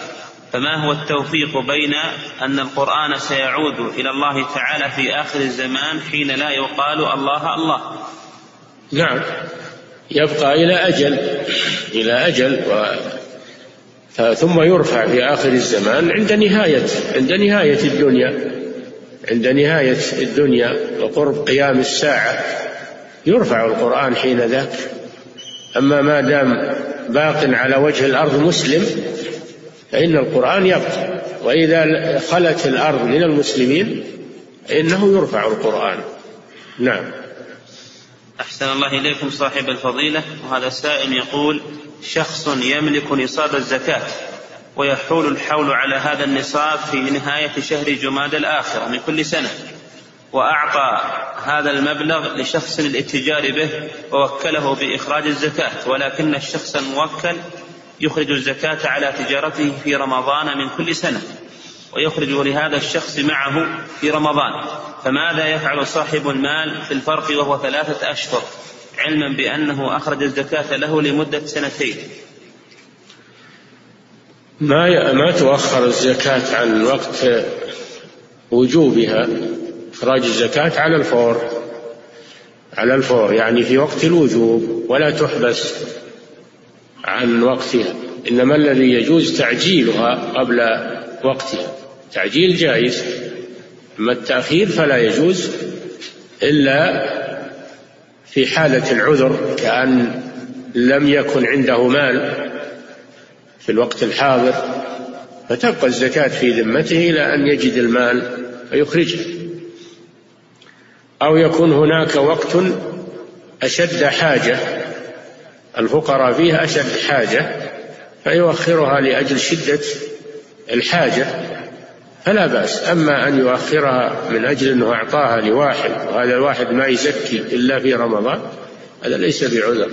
فما هو التوفيق بين أن القرآن سيعود إلى الله تعالى في آخر الزمان حين لا يقال الله الله؟ نعم. يبقى إلى أجل إلى أجل و ثم يرفع في آخر الزمان عند نهاية عند نهاية الدنيا عند نهاية الدنيا وقرب قيام الساعة. يرفع القرآن حين ذاك. أما ما دام باق على وجه الأرض مسلم فإن القرآن يبقى. وإذا خلت الأرض من المسلمين فإنه يرفع القرآن. نعم. أحسن الله إليكم صاحب الفضيلة. وهذا سائل يقول شخص يملك نصاب الزكاة ويحول الحول على هذا النصاب في نهاية شهر جماد الآخرة من كل سنة وأعطى هذا المبلغ لشخص للاتجار به ووكله بإخراج الزكاة. ولكن الشخص الموكل يخرج الزكاة على تجارته في رمضان من كل سنة. ويخرج لهذا الشخص معه في رمضان. فماذا يفعل صاحب المال في الفرق وهو ثلاثة أشهر؟ علما بأنه أخرج الزكاة له لمدة سنتين. ما ما تؤخر الزكاة عن وقت وجوبها؟ إخراج الزكاة على الفور. على الفور يعني في وقت الوجوب ولا تحبس عن وقتها. إنما الذي يجوز تعجيلها قبل وقتها. تعجيل جائز أما التأخير فلا يجوز إلا في حالة العذر كأن لم يكن عنده مال في الوقت الحاضر فتبقى الزكاة في ذمته إلى أن يجد المال فيخرجه. أو يكون هناك وقت أشد حاجة الفقراء فيها أشد حاجة فيؤخرها لأجل شدة الحاجة. فلا بأس. أما أن يؤخرها من أجل أنه أعطاها لواحد وهذا الواحد ما يزكي إلا في رمضان هذا ليس بعذر.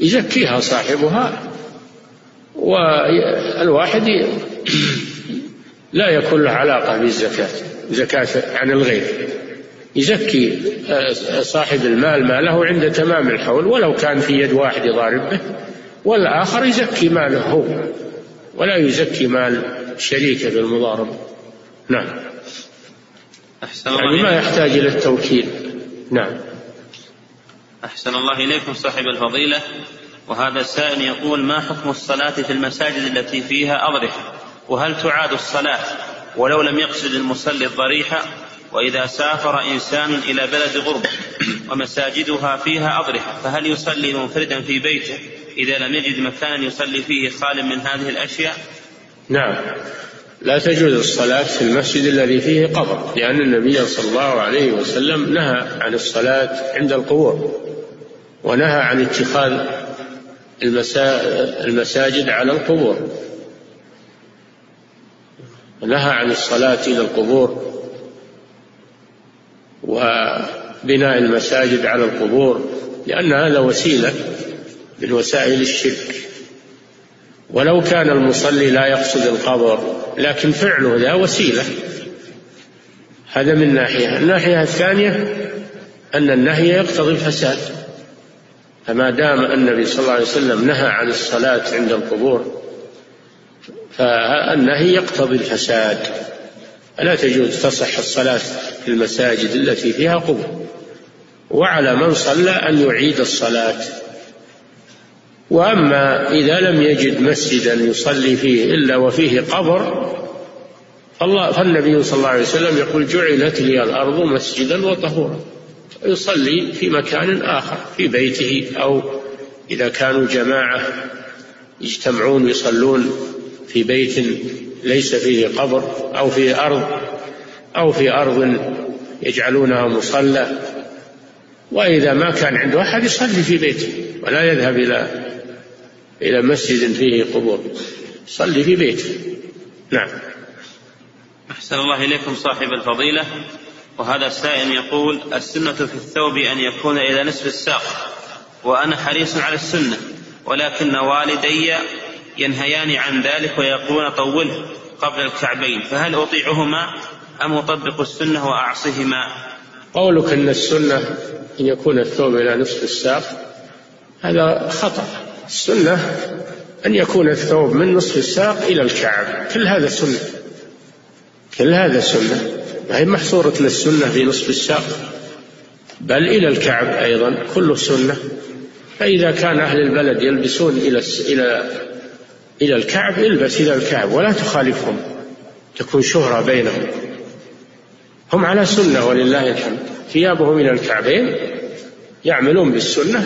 يزكيها صاحبها والواحد لا يكون له علاقة بالزكاة زكاة عن الغير. يزكي صاحب المال ماله عند تمام الحول ولو كان في يد واحد يضارب به والآخر يزكي ماله هو ولا يزكي مال شريكه بالمضاربة. نعم. أحسن الله يعني ما يحتاج إلى التوكيل. نعم. أحسن الله إليكم صاحب الفضيلة. وهذا السائل يقول ما حكم الصلاة في المساجد التي فيها أضرحة؟ وهل تعاد الصلاة ولو لم يقصد المصلي الضريحة؟ وإذا سافر إنسان إلى بلد غربة ومساجدها فيها أضرحة فهل يصلي منفردا في بيته إذا لم يجد مكانا يصلي فيه خال من هذه الأشياء؟ نعم. لا تجوز الصلاة في المسجد الذي فيه قبر لأن النبي صلى الله عليه وسلم نهى عن الصلاة عند القبور ونهى عن اتخاذ المساجد على القبور. نهى عن الصلاة إلى القبور وبناء المساجد على القبور لأن هذا وسيلة من وسائل الشرك. ولو كان المصلي لا يقصد القبر لكن فعله ذا وسيلة. هذا من ناحية. الناحية الثانية أن النهي يقتضي الفساد. فما دام النبي صلى الله عليه وسلم نهى عن الصلاة عند القبور فالنهي يقتضي الفساد. فلا تجوز تصح الصلاة في المساجد التي فيها قبور. وعلى من صلى أن يعيد الصلاة. وأما إذا لم يجد مسجدا يصلي فيه إلا وفيه قبر فالله فالنبي صلى الله عليه وسلم يقول جعلت لي الأرض مسجدا وطهورا. يصلي في مكان آخر في بيته أو إذا كانوا جماعة يجتمعون يصلون في بيت ليس فيه قبر أو في أرض أو في أرض يجعلونها مصلى. وإذا ما كان عنده أحد يصلي في بيته ولا يذهب إلى إلى مسجد فيه قبور. صلي في بيته نعم. أحسن الله إليكم صاحب الفضيلة. وهذا السائل يقول السنة في الثوب أن يكون إلى نصف الساق وأنا حريص على السنة ولكن والدي ينهيان عن ذلك ويقولون طوله قبل الكعبين فهل أطيعهما أم أطبق السنة وأعصهما؟ قولك أن السنة أن يكون الثوب إلى نصف الساق هذا خطأ. السنة أن يكون الثوب من نصف الساق إلى الكعب. كل هذا سنة. كل هذا سنة. ما هي محصورة للسنة في نصف الساق بل إلى الكعب أيضا. كله سنة. فإذا كان أهل البلد يلبسون إلى إلى إلى الكعب البس إلى الكعب ولا تخالفهم. تكون شهرة بينهم. هم على سنة ولله الحمد. ثيابهم إلى الكعبين يعملون بالسنة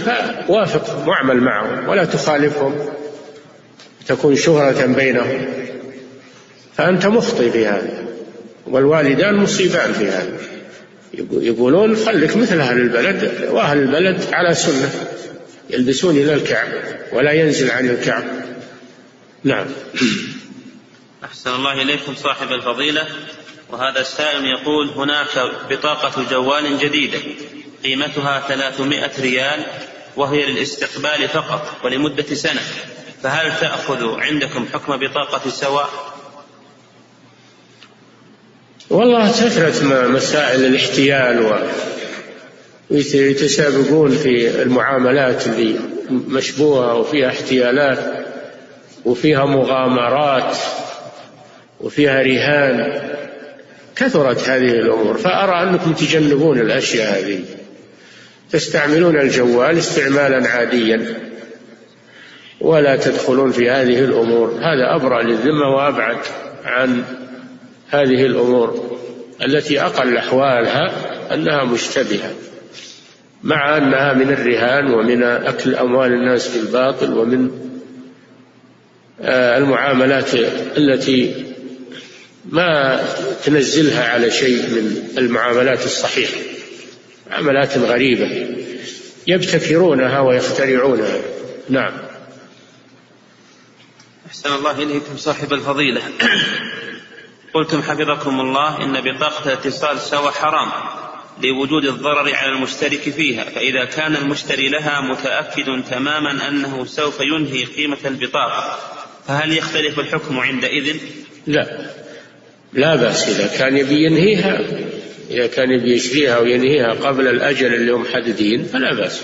فوافق واعمل معهم ولا تخالفهم تكون شهرة بينهم. فأنت مخطئ في هذا والوالدان مصيبان في هذا. يقولون خليك مثل أهل البلد وأهل البلد على سنة يلبسون إلى الكعب ولا ينزل عن الكعب نعم. أحسن الله إليكم صاحب الفضيلة. وهذا السائل يقول هناك بطاقة جوال جديدة. قيمتها 300 ريال وهي للاستقبال فقط ولمدة سنة. فهل تأخذ عندكم حكم بطاقة سواء والله كثرت مسائل الاحتيال و يتسابقون في المعاملات اللي مشبوهة وفيها احتيالات وفيها مغامرات وفيها رهان. كثرت هذه الأمور. فأرى أنكم تجنبون الأشياء هذه. تستعملون الجوال استعمالا عاديا ولا تدخلون في هذه الأمور. هذا أبرأ للذمة وأبعد عن هذه الأمور. التي أقل أحوالها أنها مشتبهة مع أنها من الرهان ومن أكل أموال الناس بالباطل ومن آه، المعاملات التي ما تنزلها على شيء من المعاملات الصحيحة. معاملات غريبة. يبتكرونها ويخترعونها. نعم. أحسن الله إليكم صاحب الفضيلة. قلتم حفظكم الله إن بطاقة الاتصال سوى حرام لوجود الضرر على المشترك فيها فإذا كان المشتري لها متأكد تماما أنه سوف ينهي قيمة البطاقة. فهل يختلف الحكم عندئذ؟ لا. لا بأس إذا كان يبي ينهيها. إذا كان يبي يشتريها وينهيها قبل الأجل اللي هم حددين فلا بأس.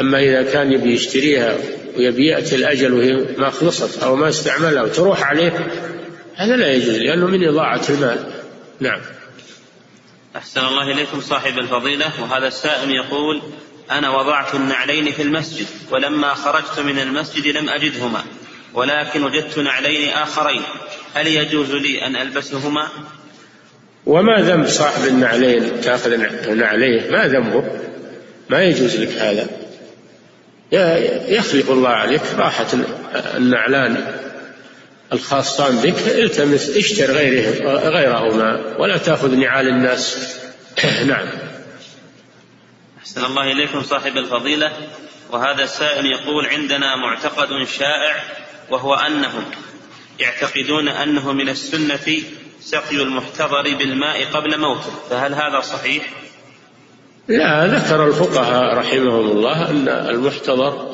أما إذا كان يبي يشتريها ويبي يأتي الأجل وهي ما خلصت أو ما استعملها وتروح عليه هذا لا يجوز لأنه من إضاعة المال. نعم. أحسن الله إليكم صاحب الفضيلة. وهذا السائل يقول أنا وضعت النعلين في المسجد ولما خرجت من المسجد لم أجدهما ولكن وجدت نعلين آخرين. هل يجوز لي أن ألبسهما؟ وما ذنب صاحب النعلين تاخذ نعليه ما ذنبه؟ ما يجوز لك هذا. يخلق الله عليك راحة النعلان الخاصان بك التمس اشتر غيره غيرهما ولا تأخذ نعال الناس. نعم. أحسن الله إليكم صاحب الفضيلة. وهذا السائل يقول عندنا معتقد شائع وهو أنهم يعتقدون أنه من السنة سقي المحتضر بالماء قبل موته فهل هذا صحيح؟ لا ذكر الفقهاء رحمهم الله أن المحتضر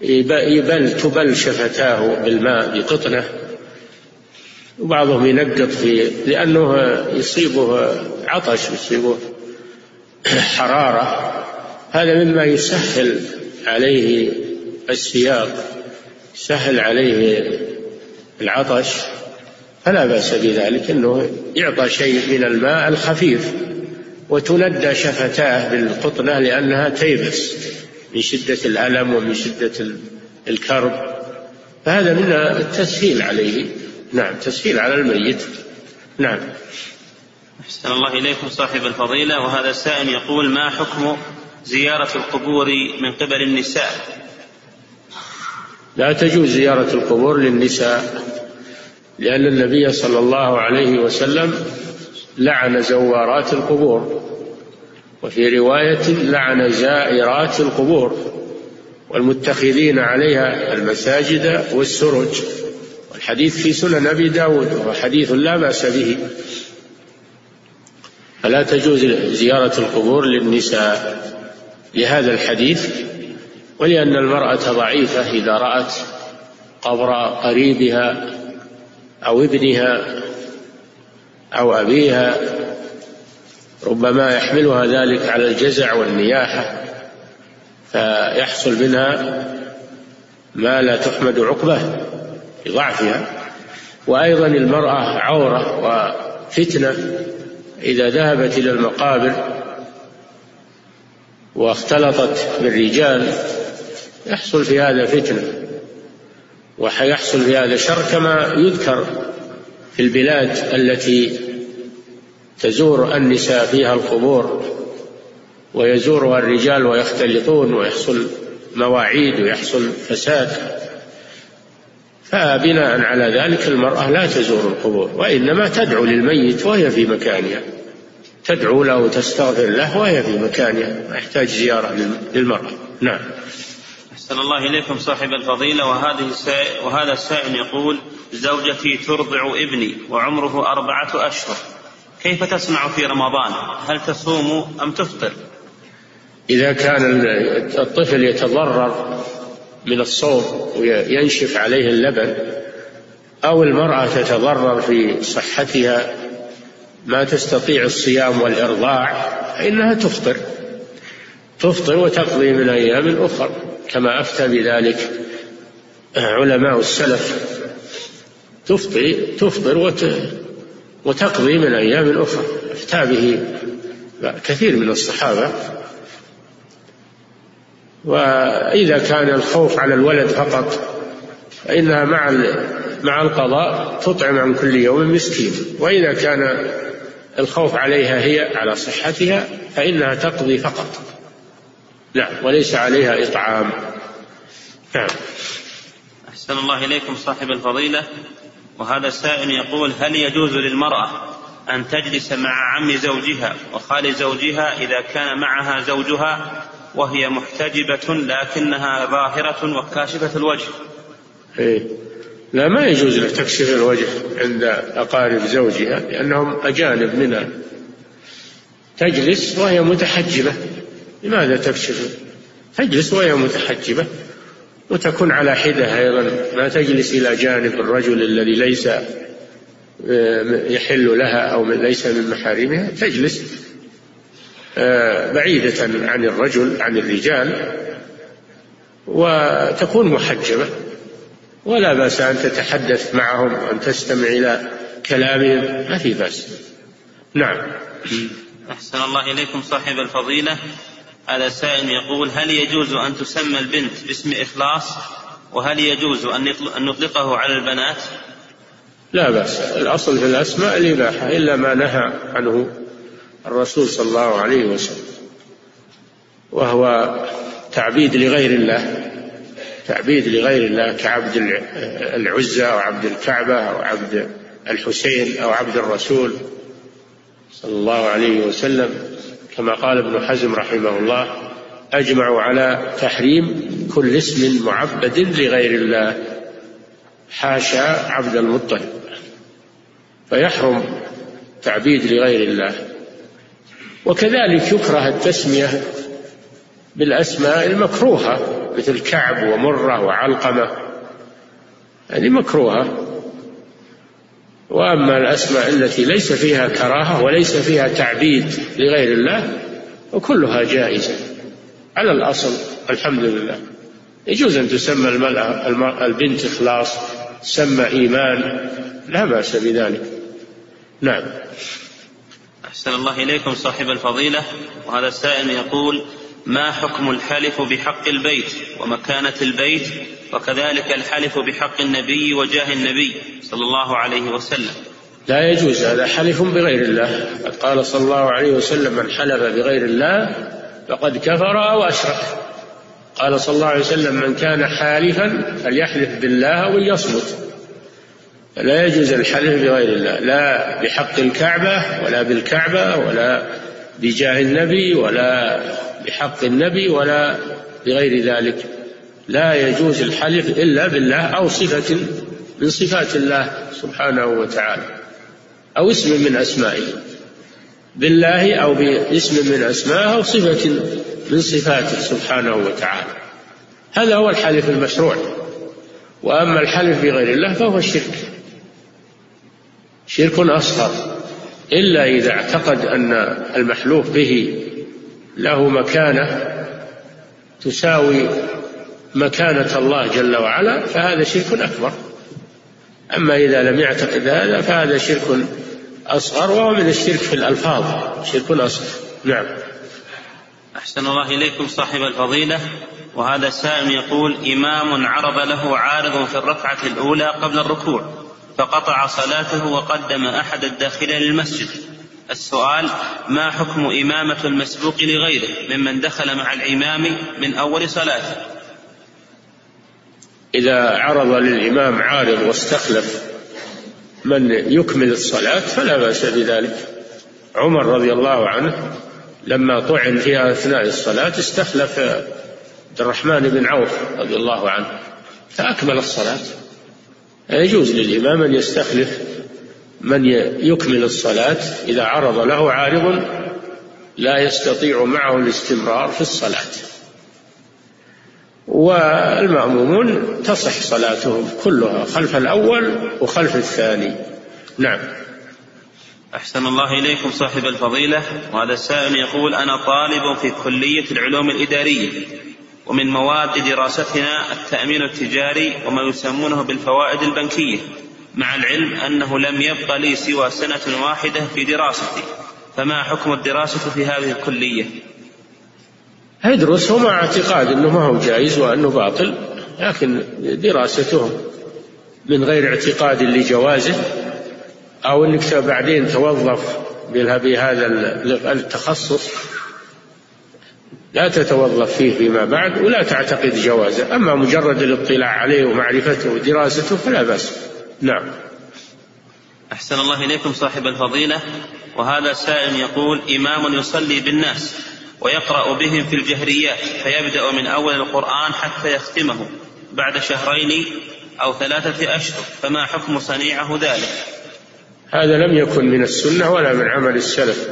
يبل تبل شفتاه بالماء بقطنة وبعضهم ينقط في لأنه يصيبه عطش يصيبه حرارة هذا مما يسهل عليه السياق يسهل عليه العطش فلا بأس بذلك أنه يعطى شيء من الماء الخفيف وتندى شفتاه بالقطنة لأنها تيبس من شدة الألم ومن شدة الكرب. فهذا من التسهيل عليه. نعم تسهيل على الميت. نعم. أحسن الله إليكم صاحب الفضيلة. وهذا السائل يقول ما حكم زيارة القبور من قبل النساء؟ لا تجوز زيارة القبور للنساء. لأن النبي صلى الله عليه وسلم لعن زوارات القبور وفي رواية لعن زائرات القبور والمتخذين عليها المساجد والسرج والحديث في سنن أبي داود وهو حديث لا بأس به. فلا تجوز زيارة القبور للنساء لهذا الحديث ولأن المرأة ضعيفة إذا رأت قبر قريبها أو ابنها أو أبيها ربما يحملها ذلك على الجزع والنياحة فيحصل منها ما لا تحمد عقبه لضعفها. وأيضا المرأة عورة وفتنة إذا ذهبت إلى المقابر واختلطت بالرجال يحصل في هذا فتنة. وحيحصل في هذا شر كما يذكر في البلاد التي تزور النساء فيها القبور ويزورها الرجال ويختلطون ويحصل مواعيد ويحصل فساد. فبناء على ذلك المرأة لا تزور القبور وإنما تدعو للميت وهي في مكانها. تدعو له وتستغفر له وهي في مكانها ما يحتاج زيارة للمرأة. نعم. أحسن الله إليكم صاحب الفضيلة وهذه وهذا السائل يقول زوجتي ترضع ابني وعمره أربعة أشهر. كيف تصنع في رمضان؟ هل تصوم أم تفطر؟ إذا كان الطفل يتضرر من الصوم وينشف عليه اللبن أو المرأة تتضرر في صحتها ما تستطيع الصيام والإرضاع فإنها تفطر. تفطر وتقضي من أيام أخرى كما أفتى بذلك علماء السلف تفطر تفطر وتقضي من أيام أخرى. أفتى به كثير من الصحابة. وإذا كان الخوف على الولد فقط فإنها مع مع القضاء تطعم عن كل يوم مسكين. وإذا كان الخوف عليها هي على صحتها فإنها تقضي فقط. نعم. وليس عليها إطعام. نعم. أحسن الله إليكم صاحب الفضيلة. وهذا السائل يقول هل يجوز للمرأة أن تجلس مع عم زوجها وخال زوجها إذا كان معها زوجها وهي محتجبة لكنها ظاهرة وكاشفة الوجه؟ إيه؟ لا ما يجوز لك تكشف الوجه عند أقارب زوجها لأنهم أجانب منها. تجلس وهي متحجبة. لماذا تكشف تجلس وهي متحجبة وتكون على حدة أيضا. ما تجلس إلى جانب الرجل الذي ليس آه، يحل لها أو ليس من محارمها. تجلس آه، بعيدة عن الرجل عن الرجال وتكون محجبة. ولا بأس أن تتحدث معهم وأن تستمع إلى كلامهم. ما في بأس. نعم. أحسن الله إليكم صاحب الفضيلة. هذا سائل يقول هل يجوز أن تسمى البنت باسم إخلاص؟ وهل يجوز أن نطلقه على البنات؟ لا بأس. الأصل في الأسماء الإباحة إلا ما نهى عنه الرسول صلى الله عليه وسلم وهو تعبيد لغير الله تعبيد لغير الله كعبد العزى أو عبد الكعبة أو عبد الحسين أو عبد الرسول صلى الله عليه وسلم. كما قال ابن حزم رحمه الله أجمعوا على تحريم كل اسم معبد لغير الله. حاشا عبد المطلب. فيحرم تعبيد لغير الله. وكذلك يكره التسمية بالأسماء المكروهة مثل كعب ومرة وعلقمة. هذه مكروهة. وأما الأسماء التي ليس فيها كراهة وليس فيها تعبيد لغير الله وكلها جائزة. على الأصل الحمد لله. يجوز أن تسمى المرأة البنت إخلاص تسمى إيمان. لا بأس بذلك. نعم. أحسن الله إليكم صاحب الفضيلة. وهذا السائل يقول ما حكم الحلف بحق البيت ومكانة البيت وكذلك الحلف بحق النبي وجاه النبي صلى الله عليه وسلم. لا يجوز هذا حلف بغير الله. قد قال صلى الله عليه وسلم من حلف بغير الله فقد كفر أو أشرك. قال صلى الله عليه وسلم من كان حالفا فليحلف بالله أو ليصمت لا يجوز الحلف بغير الله لا بحق الكعبة ولا بالكعبة ولا بجاه النبي ولا بحق النبي ولا بغير ذلك. لا يجوز الحلف إلا بالله أو صفة من صفات الله سبحانه وتعالى أو اسم من أسمائه بالله أو باسم من أسمائه أو صفة من صفاته سبحانه وتعالى. هذا هو الحلف المشروع. وأما الحلف بغير الله فهو الشرك شرك أصغر. إلا إذا اعتقد أن المحلوف به له مكانة تساوي مكانة الله جل وعلا فهذا شرك أكبر. أما إذا لم يعتقد هذا فهذا شرك أصغر وهو من الشرك في الألفاظ. شرك أصغر. نعم. أحسن الله إليكم صاحب الفضيلة. وهذا سائل يقول إمام عرض له عارض في الركعة الأولى قبل الركوع فقطع صلاته وقدم أحد الداخلين للمسجد. السؤال ما حكم إمامة المسبوق لغيره ممن دخل مع الإمام من أول صلاته؟ إذا عرض للإمام عارض واستخلف من يكمل الصلاة فلا بأس بذلك. عمر رضي الله عنه لما طعن فيها أثناء الصلاة استخلف عبد الرحمن بن عوف رضي الله عنه فأكمل الصلاة. يجوز للإمام أن يستخلف من يكمل الصلاة إذا عرض له عارض لا يستطيع معه الاستمرار في الصلاة. والمأمومون تصح صلاتهم كلها خلف الأول وخلف الثاني. نعم. أحسن الله إليكم صاحب الفضيلة. وهذا السائل يقول أنا طالب في كلية العلوم الإدارية ومن مواد دراستنا التأمين التجاري وما يسمونه بالفوائد البنكية مع العلم أنه لم يبق لي سوى سنة واحدة في دراستي. فما حكم الدراسة في هذه الكلية؟ يدرسه مع اعتقاد أنه ما هو جائز وأنه باطل لكن دراسته من غير اعتقاد لجوازه أو أنك بعدين توظف بهذا التخصص لا تتوظف فيه فيما بعد ولا تعتقد جوازه. أما مجرد الاطلاع عليه ومعرفته ودراسته فلا بأس. نعم. أحسن الله إليكم صاحب الفضيلة. وهذا سائل يقول إمام يصلي بالناس. ويقرأ بهم في الجهريات فيبدأ من أول القرآن حتى يختمه بعد شهرين أو ثلاثة أشهر فما حكم صنيعه ذلك؟ هذا لم يكن من السنة ولا من عمل السلف.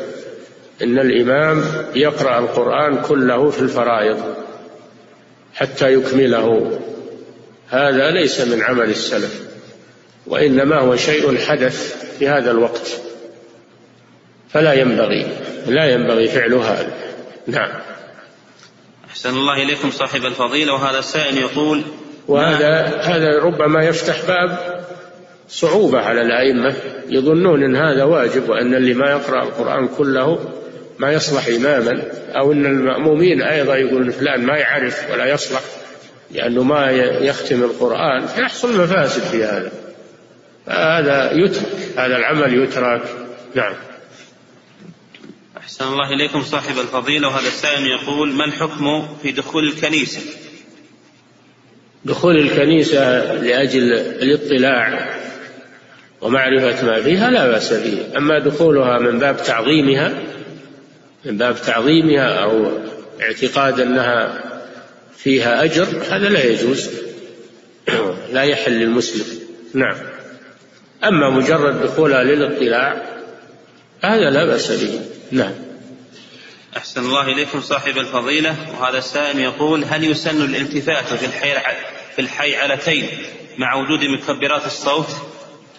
إن الإمام يقرأ القرآن كله في الفرائض حتى يكمله. هذا ليس من عمل السلف وإنما هو شيء حدث في هذا الوقت. فلا ينبغي لا ينبغي فعل هذا. نعم. أحسن الله إليكم صاحب الفضيلة وهذا السائل يقول وهذا هذا ربما يفتح باب صعوبة على الأئمة يظنون أن هذا واجب وأن اللي ما يقرأ القرآن كله ما يصلح إماما أو أن المأمومين أيضا يقولون فلان ما يعرف ولا يصلح لأنه ما يختم القرآن. فيحصل مفاسد في هذا. هذا يترك هذا العمل يترك. نعم. أحسن الله إليكم صاحب الفضيلة وهذا السائل يقول ما الحكم في دخول الكنيسة؟ دخول الكنيسة لأجل الاطلاع ومعرفة ما فيها لا بأس به أما دخولها من باب تعظيمها من باب تعظيمها أو اعتقاد أنها فيها أجر هذا لا يجوز لا يحل للمسلم. نعم. أما مجرد دخولها للاطلاع هذا لا بأس به نعم. أحسن الله إليكم صاحب الفضيلة. وهذا السائل يقول هل يسن الالتفات في الحي في الحيعلتين مع وجود مكبرات الصوت؟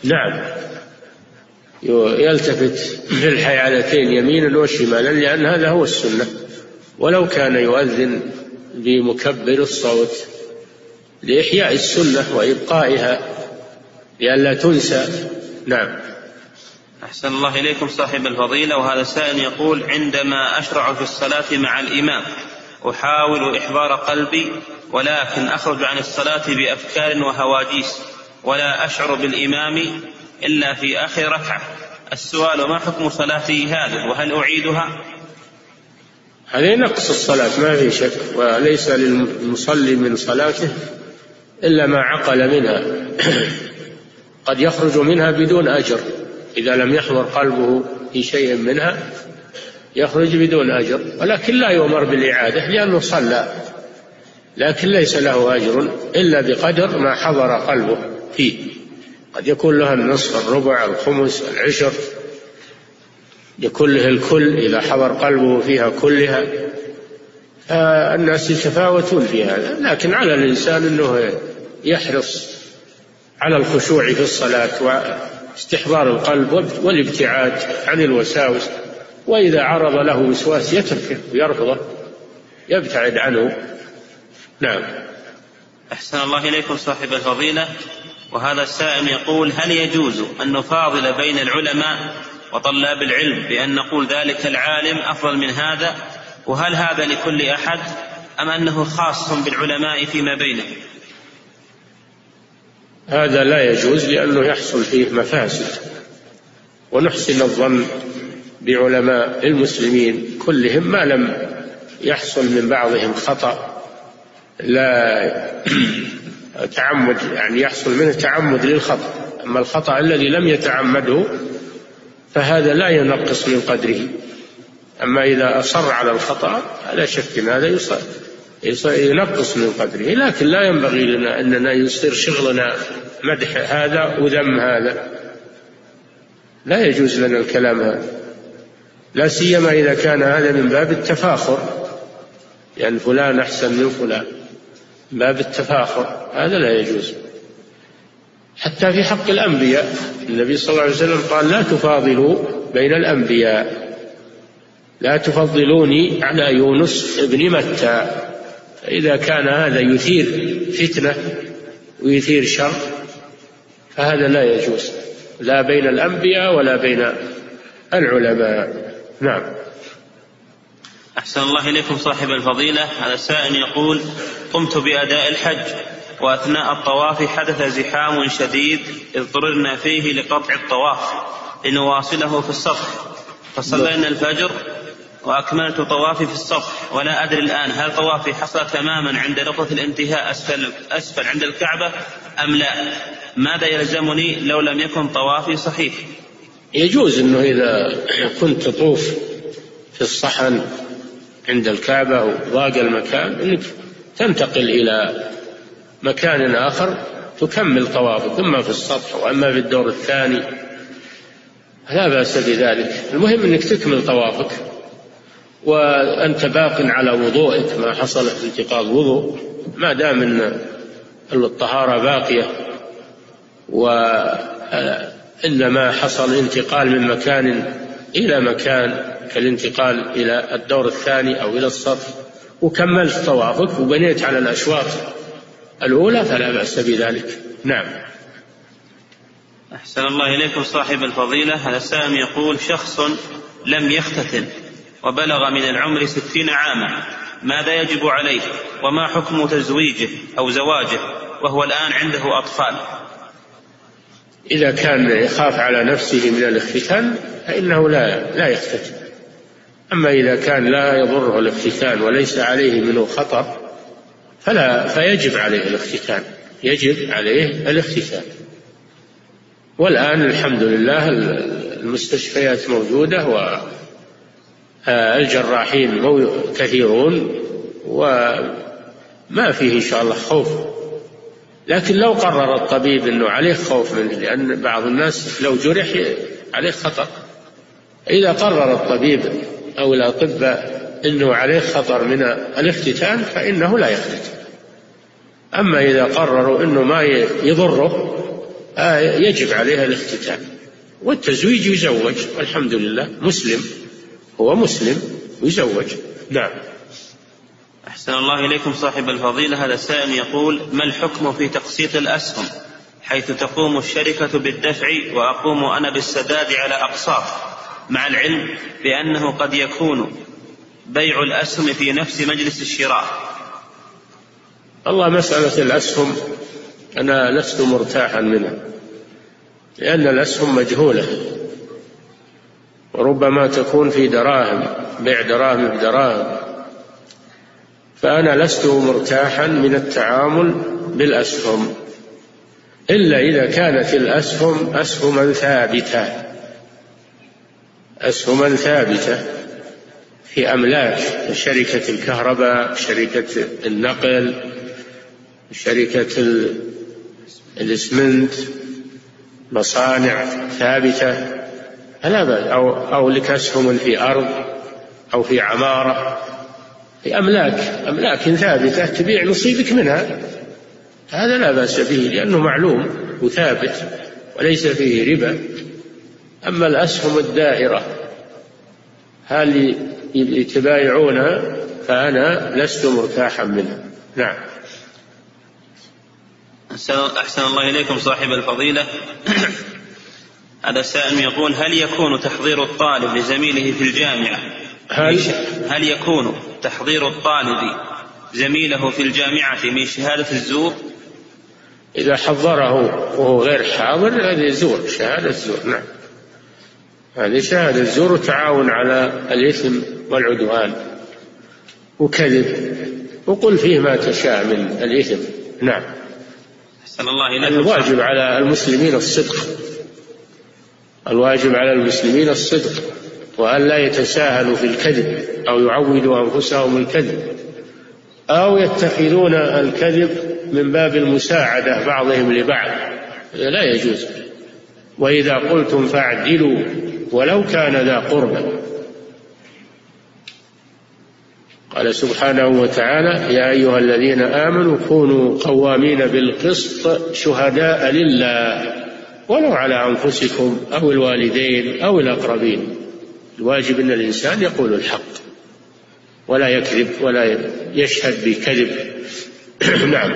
نعم. يلتفت في الحيعلتين يمينا وشمالا لأن هذا هو السنة. ولو كان يؤذن بمكبر الصوت لإحياء السنة وإبقائها لئلا تنسى. نعم. أحسن الله إليكم صاحب الفضيلة. وهذا سائل يقول عندما أشرع في الصلاة مع الإمام أحاول إحضار قلبي ولكن أخرج عن الصلاة بأفكار وهواجيس ولا أشعر بالإمام إلا في آخر ركعة. السؤال ما حكم صلاتي هذه وهل أعيدها؟ هذه نقص الصلاة ما في شك وليس للمصلي من صلاته إلا ما عقل منها. قد يخرج منها بدون أجر. إذا لم يحضر قلبه في شيء منها يخرج بدون أجر ولكن لا يؤمر بالإعادة لأنه صلى لكن ليس له أجر إلا بقدر ما حضر قلبه فيه. قد يكون له النصف الربع الخمس العشر يكون له الكل إذا حضر قلبه فيها كلها. الناس يتفاوتون في هذا لكن على الإنسان أنه يحرص على الخشوع في الصلاة استحضار القلب والابتعاد عن الوساوس وإذا عرض له وسواس يتركه ويرفضه يبتعد عنه. نعم. أحسن الله إليكم صاحب الفضيلة. وهذا السائل يقول هل يجوز أن نفاضل بين العلماء وطلاب العلم بأن نقول ذلك العالم أفضل من هذا؟ وهل هذا لكل أحد أم أنه خاص بالعلماء فيما بينهم؟ هذا لا يجوز لأنه يحصل فيه مفاسد. ونحسن الظن بعلماء المسلمين كلهم ما لم يحصل من بعضهم خطأ لا تعمد يعني يحصل منه تعمد للخطأ. أما الخطأ الذي لم يتعمده فهذا لا ينقص من قدره. أما إذا أصر على الخطأ لا شك هذا ينقص من قدره لكن لا ينبغي لنا أننا يصير شغلنا مدح هذا وذم هذا. لا يجوز لنا الكلام هذا لا سيما إذا كان هذا من باب التفاخر. لأن يعني فلان أحسن من فلان باب التفاخر هذا لا يجوز. حتى في حق الأنبياء النبي صلى الله عليه وسلم قال لا تفاضلوا بين الأنبياء لا تفضلوني على يونس ابن متى. فإذا كان هذا يثير فتنة ويثير شر فهذا لا يجوز. لا بين الأنبياء ولا بين العلماء. نعم. أحسن الله إليكم صاحب الفضيلة. هذا السائل يقول قمت بأداء الحج وأثناء الطواف حدث زحام شديد اضطررنا فيه لقطع الطواف لنواصله في الصف فصلينا الفجر وأكملت طوافي في الصف ولا أدري الآن هل طوافي حصل تماما عند نقطة الانتهاء أسفل, أسفل عند الكعبة أم لا؟ ماذا يلزمني لو لم يكن طوافي صحيح؟ يجوز أنه إذا كنت تطوف في الصحن عند الكعبة وضاق المكان أنك تنتقل إلى مكان آخر تكمل طوافك إما في السطح وإما في الدور الثاني. لا بأس بذلك. المهم أنك تكمل طوافك. وأنت باق على وضوئك ما حصل انتقاض وضوء. ما دام أن الطهارة باقية وإلا ما حصل انتقال من مكان إلى مكان كالانتقال إلى الدور الثاني أو إلى السطح. وكملت طوافك وبنيت على الأشواط الأولى فلا بأس بذلك. نعم. أحسن الله إليكم صاحب الفضيلة. هذا السائل يقول شخص لم يختتن. وبلغ من العمر ستين عاما. ماذا يجب عليه؟ وما حكم تزويجه أو زواجه؟ وهو الآن عنده أطفال. إذا كان يخاف على نفسه من الاختتان فإنه لا لا يختتن. أما إذا كان لا يضره الاختتان وليس عليه منه خطر فلا فيجب عليه الاختتان. يجب عليه الاختتان. والآن الحمد لله المستشفيات موجودة والجراحين كثيرون وما فيه إن شاء الله خوف. لكن لو قرر الطبيب أنه عليه خوف منه لأن بعض الناس لو جرح عليه خطر. إذا قرر الطبيب أو الأطباء أنه عليه خطر من الافتتان فإنه لا يفتتن أما إذا قرروا أنه ما يضره آه، يجب عليه الاختتان والتزويج يزوج والحمد لله مسلم. هو مسلم يزوج. نعم. أحسن الله إليكم صاحب الفضيلة. هذا السائل يقول ما الحكم في تقسيط الأسهم؟ حيث تقوم الشركة بالدفع وأقوم أنا بالسداد على أقساط مع العلم بأنه قد يكون بيع الأسهم في نفس مجلس الشراء. الله مسألة الأسهم أنا لست مرتاحا منها لأن الأسهم مجهولة. وربما تكون في دراهم بيع دراهم بدراهم. فأنا لست مرتاحا من التعامل بالأسهم. إلا إذا كانت الأسهم أسهما ثابتة. أسهما ثابتة في أملاك شركة الكهرباء شركة النقل شركة الإسمنت مصانع ثابتة. فلا بأس. أو أو لك أسهم في أرض أو في عمارة. في أملاك. أملاك ثابتة تبيع نصيبك منها. هذا لا بأس به لأنه معلوم وثابت وليس فيه ربا. أما الأسهم الدائرة هل يتبايعونها فأنا لست مرتاحا منها. نعم. أحسن الله إليكم صاحب الفضيلة. هذا السائل يقول هل يكون تحضير الطالب لزميله في الجامعة؟ هل هل يكون تحضير الطالب زميله في الجامعة من شهادة الزور؟ إذا حضره وهو غير حاضر هذه زور شهادة زور نعم. هذه شهادة زور وتعاون على الإثم والعدوان وكذب وقل فيه ما تشاء من الإثم نعم. أحسن الله إليكم الواجب على المسلمين الصدق. الواجب على المسلمين الصدق وأن لا يتساهلوا في الكذب أو يعودوا أنفسهم الكذب أو يتخذون الكذب من باب المساعدة بعضهم لبعض. لا يجوز. وإذا قلتم فاعدلوا ولو كان ذا قربى. قال سبحانه وتعالى يا أيها الذين آمنوا كونوا قوامين بالقسط شهداء لله. ولو على أنفسكم أو الوالدين أو الأقربين. الواجب أن الإنسان يقول الحق ولا يكذب ولا يشهد بكذب. نعم.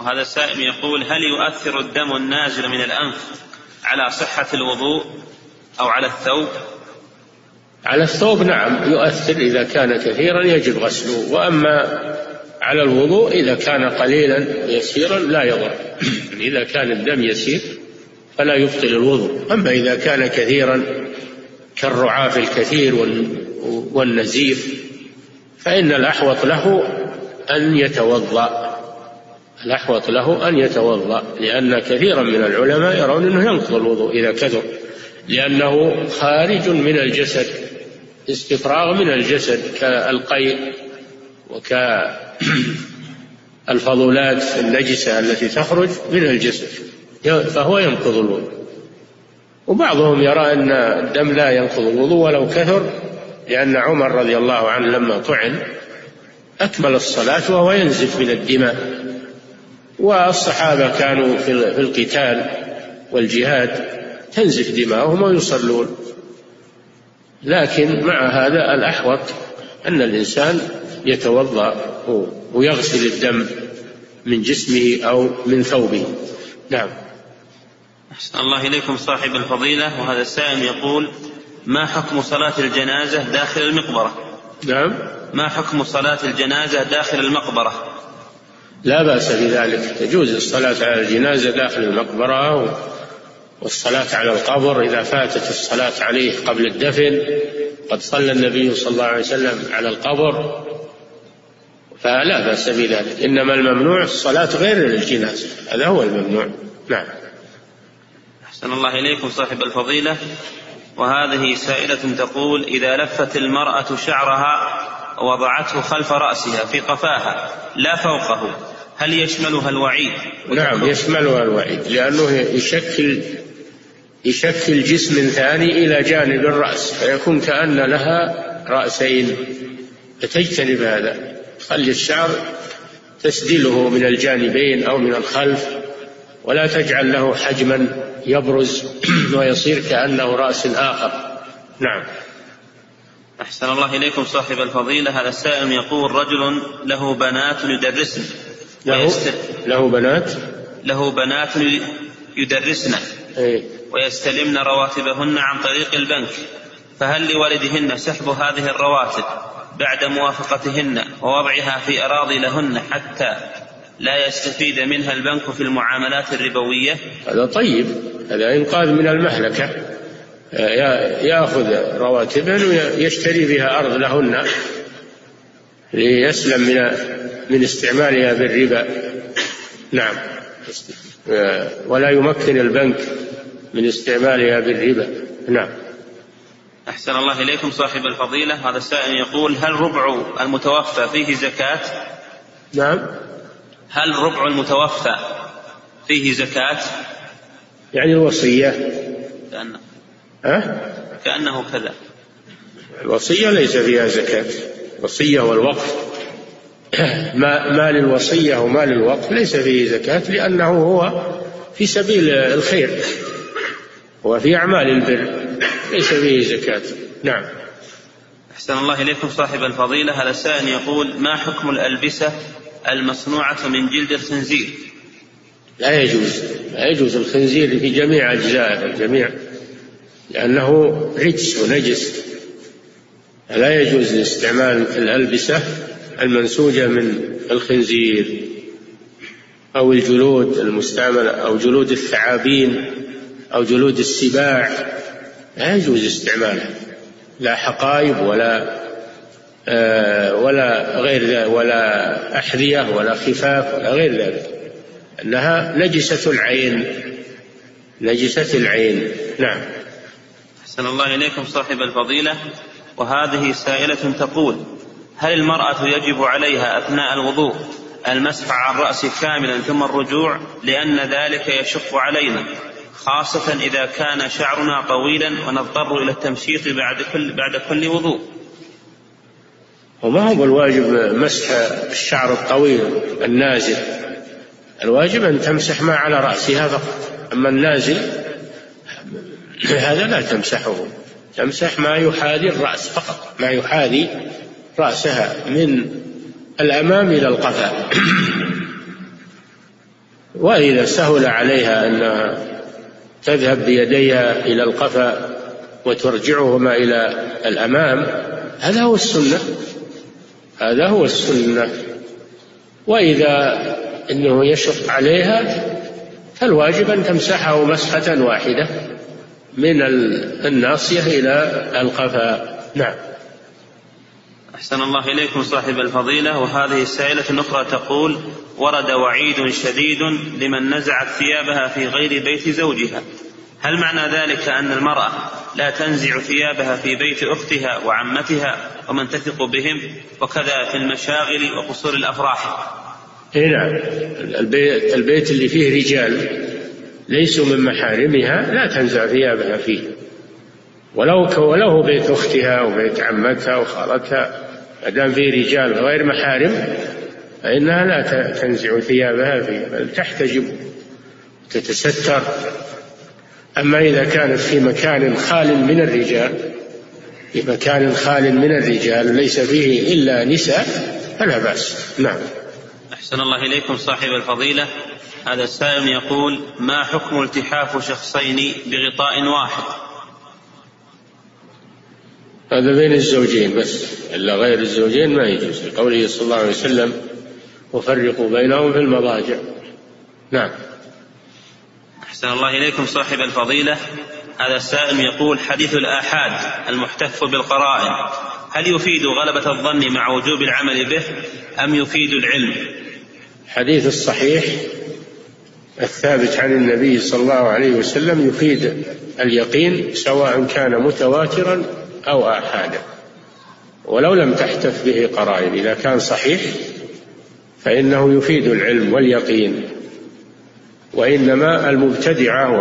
وهذا السائل يقول هل يؤثر الدم النازل من الأنف على صحة الوضوء أو على الثوب؟ على الثوب نعم يؤثر إذا كان كثيرا يجب غسله. وأما على الوضوء إذا كان قليلا يسيرا لا يضر. إذا كان الدم يسير فلا يبطل الوضوء. أما إذا كان كثيرا كالرعاف الكثير والنزيف فإن الأحوط له أن يتوضأ. الأحوط له أن يتوضأ لأن كثيرا من العلماء يرون أنه ينقض الوضوء إذا كثر لأنه خارج من الجسد استفراغ من الجسد كالقيء. وكالفضولات النجسة التي تخرج من الجسد فهو ينقض الوضوء. وبعضهم يرى أن الدم لا ينقض الوضوء ولو كثر لأن عمر رضي الله عنه لما طعن أكمل الصلاة وهو ينزف من الدماء. والصحابة كانوا في القتال والجهاد تنزف دماؤهم ويصلون. لكن مع هذا الأحوط أن الإنسان يتوضأ ويغسل الدم من جسمه أو من ثوبه. نعم. أحسن الله إليكم صاحب الفضيلة. وهذا السائل يقول ما حكم صلاة الجنازة داخل المقبرة؟ نعم. ما حكم صلاة الجنازة داخل المقبرة؟ لا بأس بذلك. تجوز الصلاة على الجنازة داخل المقبرة والصلاة على القبر. إذا فاتت الصلاة عليه قبل الدفن قد صلى النبي صلى الله عليه وسلم على القبر فلا بأس بذلك. إنما الممنوع الصلاة غير الجنازة هذا هو الممنوع. نعم. أحسن الله إليكم صاحب الفضيلة. وهذه سائلة تقول إذا لفت المرأة شعرها وضعته خلف رأسها في قفاها لا فوقه هل يشملها الوعيد؟ نعم يشملها الوعيد لأنه يشكل يشكل جسم ثاني إلى جانب الرأس فيكون كأن لها رأسين. فتجتنب هذا. خلي الشعر تسدله من الجانبين أو من الخلف ولا تجعل له حجما يبرز ويصير كأنه رأس آخر. نعم. أحسن الله إليكم صاحب الفضيلة. هذا السائل يقول رجل له بنات يدرسن. له, له بنات؟ له بنات يدرسن. أي. ويستلمن رواتبهن عن طريق البنك. فهل لوالدهن سحب هذه الرواتب؟ بعد موافقتهن ووضعها في أراضي لهن حتى لا يستفيد منها البنك في المعاملات الربوية. هذا طيب هذا إنقاذ من المهلكة يأخذ رواتبهن ويشتري بها أرض لهن ليسلم من من استعمالها بالربا. نعم. ولا يمكن البنك من استعمالها بالربا. نعم. أحسن الله إليكم صاحب الفضيلة. هذا السائل يقول هل ربع المتوفى فيه زكاة؟ نعم. هل ربع المتوفى فيه زكاة؟ يعني الوصية. كأنه ها؟ كأنه كذا. الوصية ليس فيها زكاة. الوصية والوقف. مال الوصية ومال الوقف ليس فيه زكاة لأنه هو في سبيل الخير. هو في أعمال البر. ليس فيه زكاة. نعم. أحسن الله إليكم صاحب الفضيلة. هذا السائل يقول ما حكم الألبسة المصنوعة من جلد الخنزير؟ لا يجوز. لا يجوز الخنزير في جميع أجزائه الجميع. لأنه رجس ونجس. لا يجوز استعمال الألبسة المنسوجة من الخنزير أو الجلود المستعملة أو جلود الثعابين أو جلود السباع. لا يجوز استعمالها لا حقائب ولا آه ولا غير ذلك ولا أحذية ولا خفاف ولا غير ذلك. أنها نجسة العين. نجسة العين. نعم. أحسن الله إليكم صاحب الفضيلة. وهذه سائلة تقول هل المرأة يجب عليها أثناء الوضوء المسح على الرأس كاملا ثم الرجوع لأن ذلك يشق علينا؟ خاصة إذا كان شعرنا طويلا ونضطر إلى التمشيط بعد كل بعد كل وضوء. وما هو الواجب مسح الشعر الطويل النازل؟ الواجب أن تمسح ما على رأسها فقط. أما النازل هذا لا تمسحه. تمسح ما يحاذي الرأس فقط ما يحاذي رأسها من الأمام إلى القفا. وإذا سهل عليها أن تذهب بيديها إلى القفا وترجعهما إلى الأمام. هذا هو السنة. هذا هو السنة. وإذا أنه يشق عليها فالواجب أن تمسحه مسحة واحدة من الناصية إلى القفا. نعم. أحسن الله إليكم صاحب الفضيلة. وهذه السائلة أخرى تقول ورد وعيد شديد لمن نزعت ثيابها في غير بيت زوجها. هل معنى ذلك أن المرأة لا تنزع ثيابها في بيت أختها وعمتها ومن تثق بهم وكذا في المشاغل وقصور الأفراح؟ اي نعم البيت, البيت اللي فيه رجال ليسوا من محارمها لا تنزع ثيابها فيه. ولو ولو بيت أختها وبيت عمتها وخالتها ما دام فيه رجال غير محارم فإنها لا تنزع ثيابها فيه بل تحتجب تتستر أما إذا كانت في مكان خال من الرجال في مكان خال من الرجال ليس فيه إلا نساء فلا بأس. نعم. أحسن الله إليكم صاحب الفضيلة. هذا السائل يقول ما حكم التحاف شخصين بغطاء واحد؟ هذا بين الزوجين بس إلا غير الزوجين ما يجوز. لقوله صلى الله عليه وسلم وفرقوا بينهم في المضاجع. نعم. أحسن الله إليكم صاحب الفضيلة. هذا السائل يقول حديث الآحاد المحتف بالقرائن. هل يفيد غلبة الظن مع وجوب العمل به أم يفيد العلم؟ الحديث الصحيح الثابت عن النبي صلى الله عليه وسلم يفيد اليقين سواء كان متواترا أو آحادا. ولو لم تحتف به قرائن إذا كان صحيح فإنه يفيد العلم واليقين وإنما المبتدعة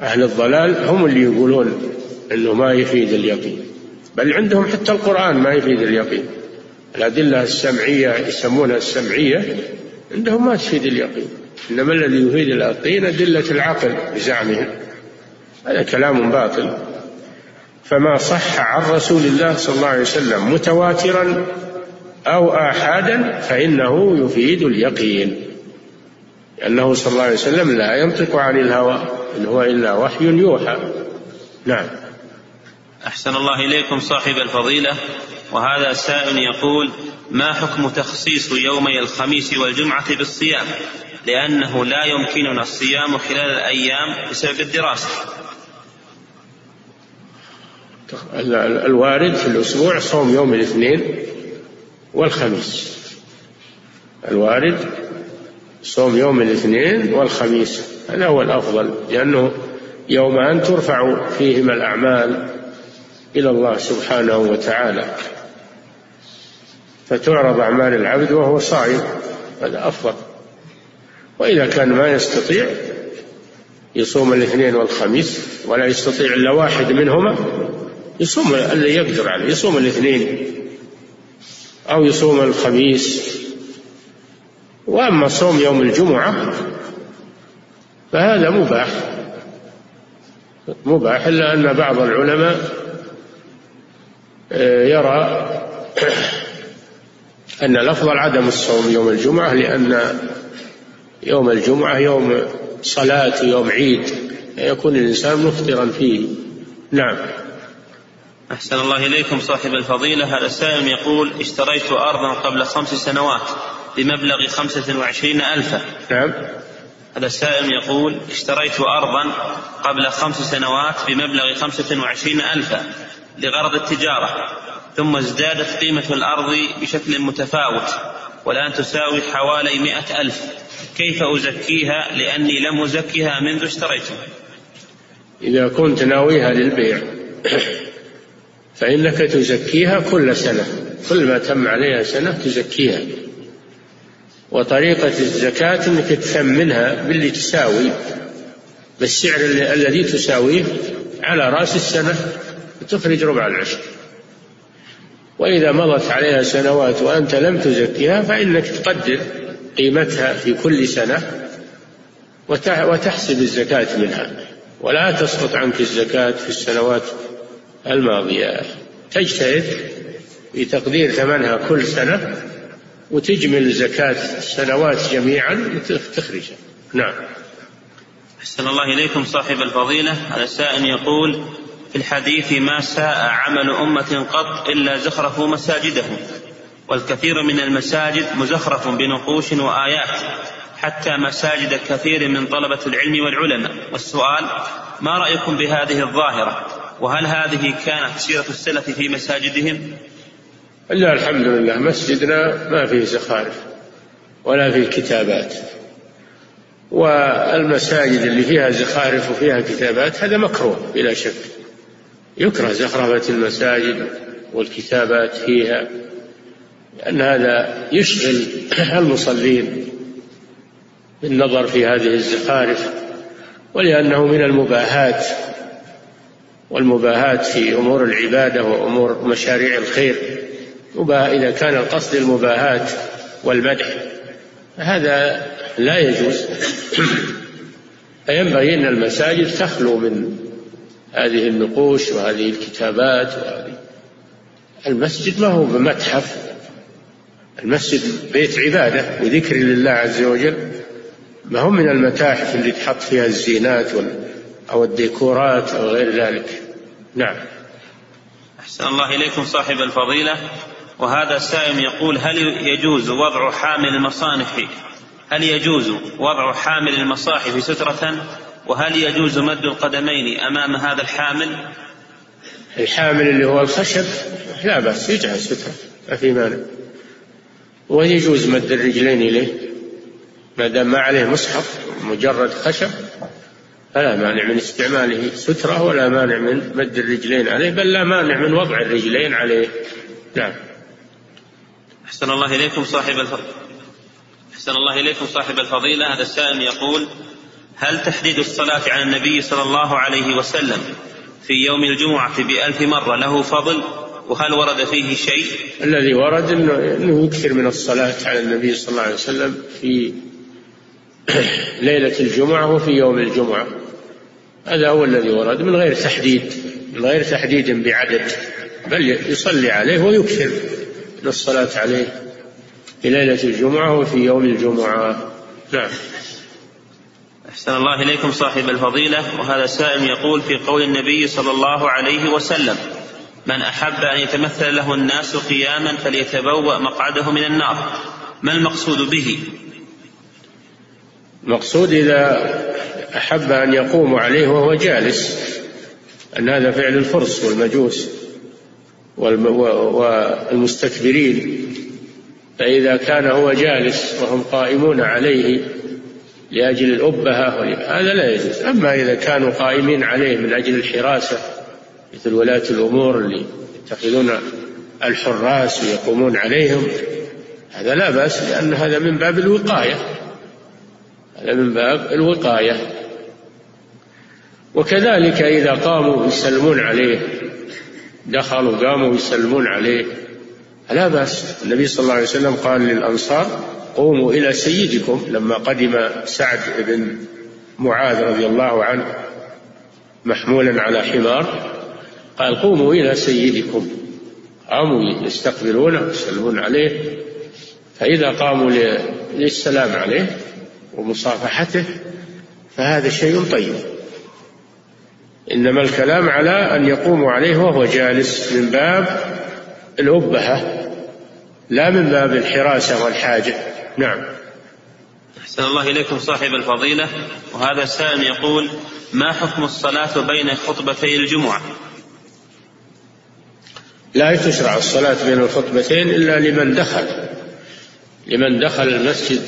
وأهل الضلال هم اللي يقولون أنه ما يفيد اليقين بل عندهم حتى القرآن ما يفيد اليقين. الأدلة السمعية يسمونها السمعية عندهم ما تفيد اليقين. إنما الذي يفيد اليقين أدلة العقل بزعمهم هذا كلام باطل. فما صح عن رسول الله صلى الله عليه وسلم متواترا أو آحادا فإنه يفيد اليقين. لأنه صلى الله عليه وسلم لا ينطق عن الهوى إن هو إلا وحي يوحى. نعم. أحسن الله إليكم صاحب الفضيلة. وهذا سائل يقول ما حكم تخصيص يومي الخميس والجمعة بالصيام؟ لأنه لا يمكننا الصيام خلال الأيام بسبب الدراسة. الوارد في الأسبوع صوم يوم الاثنين. والخميس. الوارد صوم يوم الاثنين والخميس. هذا هو الأفضل لأنه يومان ترفع فيهما الأعمال إلى الله سبحانه وتعالى. فتعرض أعمال العبد وهو صائم هذا أفضل. وإذا كان ما يستطيع يصوم الاثنين والخميس ولا يستطيع إلا واحد منهما يصوم اللي يقدر عليه يصوم الاثنين أو يصوم الخميس. وأما صوم يوم الجمعة فهذا مباح. مباح إلا أن بعض العلماء آه، يرى أن الأفضل عدم الصوم يوم الجمعة لأن يوم الجمعة يوم صلاة يوم عيد يكون الإنسان مفطرا فيه. نعم. أحسن الله إليكم صاحب الفضيلة. هذا السائل يقول اشتريت أرضا قبل خمس سنوات بمبلغ خمسة وعشرين ألفا. نعم. هذا السائل يقول اشتريت أرضا قبل خمس سنوات بمبلغ خمسة وعشرين ألفا لغرض التجارة ثم ازدادت قيمة الأرض بشكل متفاوت والآن تساوي حوالي مئة ألف. كيف أزكيها؟ لأني لم أزكها منذ اشتريتها. إذا كنت ناويها للبيع. فإنك تزكيها كل سنة كل ما تم عليها سنة تزكيها. وطريقة الزكاة أنك تثمنها باللي تساوي بالسعر الذي تساويه على رأس السنة تخرج ربع العشر. وإذا مضت عليها سنوات وأنت لم تزكيها فإنك تقدر قيمتها في كل سنة وتحسب الزكاة منها. ولا تسقط عنك الزكاة في السنوات الماضية تجتهد في تقدير ثمنها كل سنة وتجمل زكاة السنوات جميعا وتخرجها نعم. أحسن الله إليكم صاحب الفضيلة. على السائل يقول في الحديث ما ساء عمل أمة قط إلا زخرفوا مساجدهم والكثير من المساجد مزخرف بنقوش وآيات حتى مساجد كثير من طلبة العلم والعلماء. والسؤال ما رأيكم بهذه الظاهرة؟ وهل هذه كانت سيرة السلف في مساجدهم؟ لا الحمد لله مسجدنا ما فيه زخارف ولا فيه كتابات. والمساجد اللي فيها زخارف وفيها كتابات هذا مكروه بلا شك. يكره زخرفة المساجد والكتابات فيها لأن هذا يشغل المصلين بالنظر في هذه الزخارف ولأنه من المباهات والمباهات في أمور العبادة وأمور مشاريع الخير إذا كان القصد المباهات والمدح. هذا لا يجوز. فينبغي أن المساجد تخلو من هذه النقوش وهذه الكتابات وهذه. المسجد ما هو بمتحف. المسجد بيت عبادة وذكر لله عز وجل. ما هو من المتاحف اللي تحط فيها الزينات أو الديكورات أو غير ذلك. نعم. أحسن الله إليكم صاحب الفضيلة. وهذا السائل يقول هل يجوز وضع حامل المصانف هل يجوز وضع حامل المصاحف سترة؟ وهل يجوز مد القدمين أمام هذا الحامل؟ الحامل اللي هو الخشب لا بأس يجعل سترة ما في مانع. ويجوز مد الرجلين إليه ما دام ما عليه مصحف مجرد خشب. فلا مانع من استعماله سترة ولا مانع من مد الرجلين عليه بل لا مانع من وضع الرجلين عليه. نعم. أحسن الله إليكم صاحب الفضل أحسن الله إليكم صاحب الفضيلة. هذا السائل يقول هل تحديد الصلاة على النبي صلى الله عليه وسلم في يوم الجمعة بألف مرة له فضل؟ وهل ورد فيه شيء؟ الذي ورد أنه يكثر من الصلاة على النبي صلى الله عليه وسلم في ليلة الجمعة وفي يوم الجمعة. هذا هو الذي ورد من غير تحديد من غير تحديد بعدد بل يصلي عليه ويكثر من الصلاة عليه في ليلة الجمعة وفي يوم الجمعة. نعم. أحسن الله إليكم صاحب الفضيلة. وهذا سائل يقول في قول النبي صلى الله عليه وسلم من أحب أن يتمثل له الناس قياما فليتبوأ مقعده من النار. ما المقصود به؟ المقصود إذا أحب أن يقوم عليه وهو جالس أن هذا فعل الفرس والمجوس والمستكبرين. فإذا كان هو جالس وهم قائمون عليه لأجل الأبهة هذا لا يجوز. أما إذا كانوا قائمين عليه من أجل الحراسة مثل ولاة الأمور اللي يتخذون الحراس ويقومون عليهم هذا لا بأس لأن هذا من باب الوقاية. هذا من باب الوقاية. وكذلك إذا قاموا يسلمون عليه دخلوا قاموا يسلمون عليه لا بأس. النبي صلى الله عليه وسلم قال للأنصار قوموا إلى سيدكم. لما قدم سعد بن معاذ رضي الله عنه محمولا على حمار قال قوموا إلى سيدكم. قاموا يستقبلونه ويسلمون عليه. فإذا قاموا للسلام عليه ومصافحته فهذا شيء طيب. إنما الكلام على أن يقوموا عليه وهو جالس من باب الأبهة لا من باب الحراسة والحاجة. نعم. أحسن الله إليكم صاحب الفضيلة. وهذا سائل يقول ما حكم الصلاة بين خطبتي الجمعة؟ لا تشرع الصلاة بين الخطبتين إلا لمن دخل. لمن دخل المسجد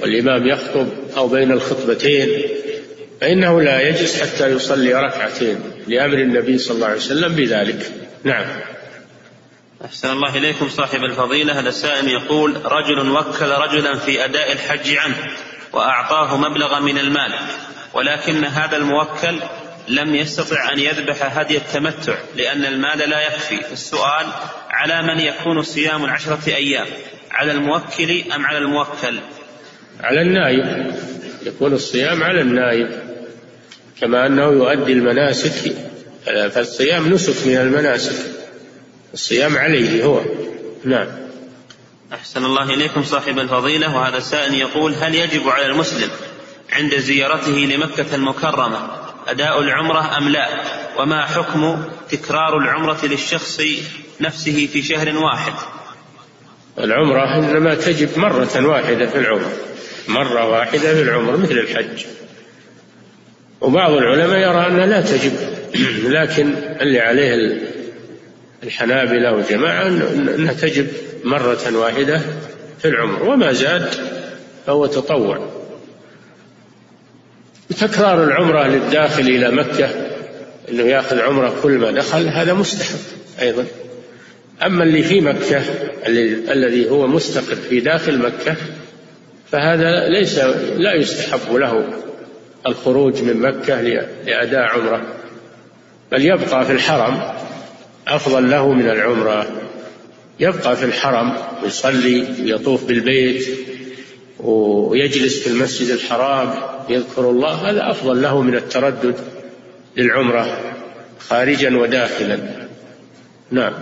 والإمام يخطب أو بين الخطبتين. فإنه لا يجلس حتى يصلي ركعتين لأمر النبي صلى الله عليه وسلم بذلك. نعم. أحسن الله إليكم صاحب الفضيلة. هذا السائل يقول رجل وكل رجلا في أداء الحج عنه وأعطاه مبلغا من المال ولكن هذا الموكل لم يستطع أن يذبح هدي التمتع لأن المال لا يكفي. السؤال على من يكون صيام العشرة أيام على الموكل أم على الموكل؟ على النائب. يكون الصيام على النائب. كما أنه يؤدي المناسك فالصيام نسك من المناسك. الصيام عليه هو. نعم. أحسن الله إليكم صاحب الفضيلة وهذا السائل يقول هل يجب على المسلم عند زيارته لمكة المكرمة أداء العمرة أم لا؟ وما حكم تكرار العمرة للشخص نفسه في شهر واحد؟ العمرة إنما تجب مرة واحدة في العمر. مرة واحدة في العمر مثل الحج. وبعض العلماء يرى أنها لا تجب. لكن اللي عليه الحنابلة وجماعة أنها تجب مرة واحدة في العمر. وما زاد فهو تطوع. تكرار العمرة للداخل إلى مكة أنه يأخذ عمرة كل ما دخل هذا مستحب أيضا. أما اللي في مكة الذي هو مستقر في داخل مكة فهذا ليس لا يستحب له الخروج من مكة لأداء عمرة. بل يبقى في الحرم أفضل له من العمرة. يبقى في الحرم ويصلي ويطوف بالبيت ويجلس في المسجد الحرام يذكر الله. هذا أفضل له من التردد للعمرة خارجا وداخلا. نعم.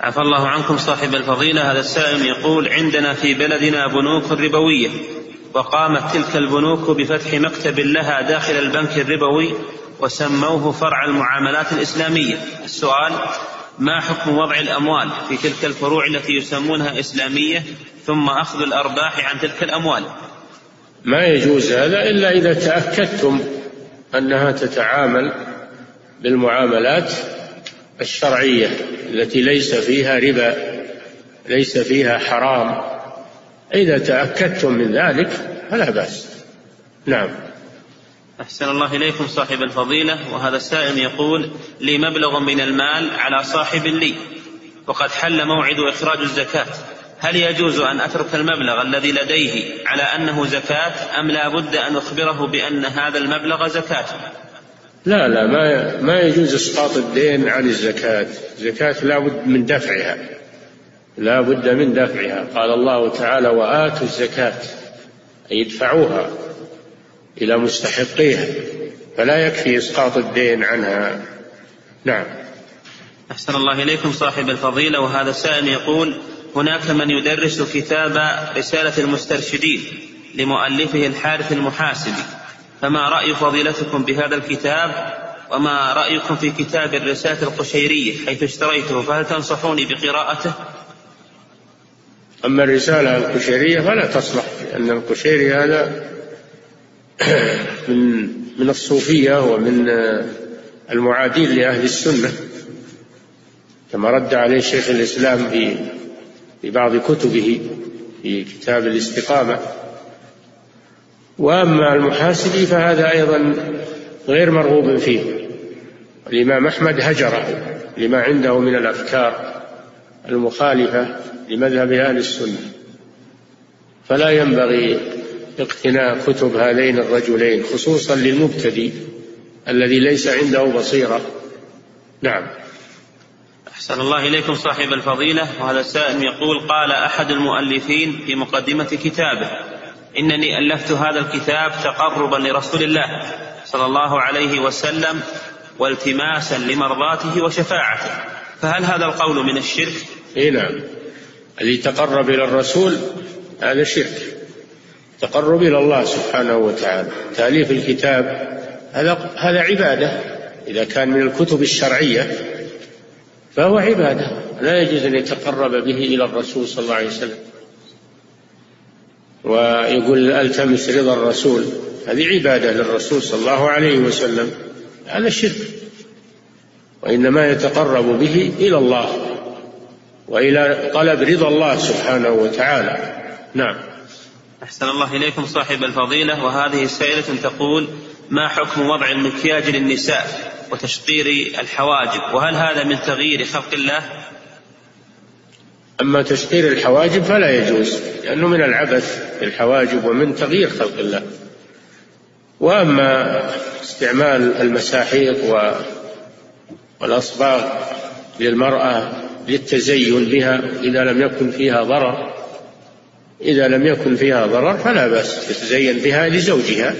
عفى الله عنكم صاحب الفضيلة. هذا السائل يقول عندنا في بلدنا بنوك ربوية. وقامت تلك البنوك بفتح مكتب لها داخل البنك الربوي وسموه فرع المعاملات الإسلامية. السؤال ما حكم وضع الأموال في تلك الفروع التي يسمونها إسلامية ثم أخذ الأرباح عن تلك الأموال؟ ما يجوز هذا إلا إذا تأكدتم أنها تتعامل بالمعاملات الشرعية التي ليس فيها ربا ليس فيها حرام. إذا تأكدتم من ذلك فلا بأس. نعم. أحسن الله إليكم صاحب الفضيلة. وهذا السائل يقول لي مبلغ من المال على صاحب لي وقد حل موعد إخراج الزكاة. هل يجوز أن أترك المبلغ الذي لديه على أنه زكاة أم لا بد أن أخبره بأن هذا المبلغ زكاة؟ لا لا ما ما يجوز إسقاط الدين عن الزكاة، الزكاة لا بد من دفعها. لا بد من دفعها، قال الله تعالى: وآتوا الزكاة أي ادفعوها إلى مستحقيها، فلا يكفي إسقاط الدين عنها. نعم. أحسن الله إليكم صاحب الفضيلة. وهذا سائل يقول: هناك من يدرس كتاب رسالة المسترشدين لمؤلفه الحارث المحاسبي فما رأي فضيلتكم بهذا الكتاب؟ وما رأيكم في كتاب الرسالة القشيرية حيث اشتريته؟ فهل تنصحوني بقراءته؟ أما الرسالة القشيرية فلا تصلح لأن القشيري هذا من من الصوفية ومن المعادين لأهل السنة كما رد عليه شيخ الإسلام في في بعض كتبه في كتاب الاستقامة. وأما المحاسبي فهذا أيضا غير مرغوب فيه. الإمام أحمد هجره لما عنده من الأفكار. المخالفة لمذهب أهل السنة. فلا ينبغي اقتناء كتب هذين الرجلين خصوصا للمبتدئ الذي ليس عنده بصيرة. نعم. أحسن الله إليكم صاحب الفضيلة. وهذا سائل يقول قال أحد المؤلفين في مقدمة كتابه إنني ألفت هذا الكتاب تقربا لرسول الله صلى الله عليه وسلم والتماسا لمرضاته وشفاعته. فهل هذا القول من الشرك؟ اي نعم. اللي تقرب إلى الرسول هذا شرك. تقرب إلى الله سبحانه وتعالى. تأليف الكتاب هذا هذا عبادة. إذا كان من الكتب الشرعية فهو عبادة. لا يجوز أن يتقرب به إلى الرسول صلى الله عليه وسلم. ويقول ألتمس رضا الرسول. هذه عبادة للرسول صلى الله عليه وسلم. هذا شرك. وإنما يتقرب به إلى الله وإلى طلب رضا الله سبحانه وتعالى. نعم. أحسن الله إليكم صاحب الفضيلة. وهذه سائلة تقول ما حكم وضع المكياج للنساء وتشطير الحواجب؟ وهل هذا من تغيير خلق الله؟ أما تشطير الحواجب فلا يجوز لأنه من العبث في الحواجب ومن تغيير خلق الله. وأما استعمال المساحيق والأصباغ للمرأة للتزين بها إذا لم يكن فيها ضرر إذا لم يكن فيها ضرر فلا بأس تتزين بها لزوجها.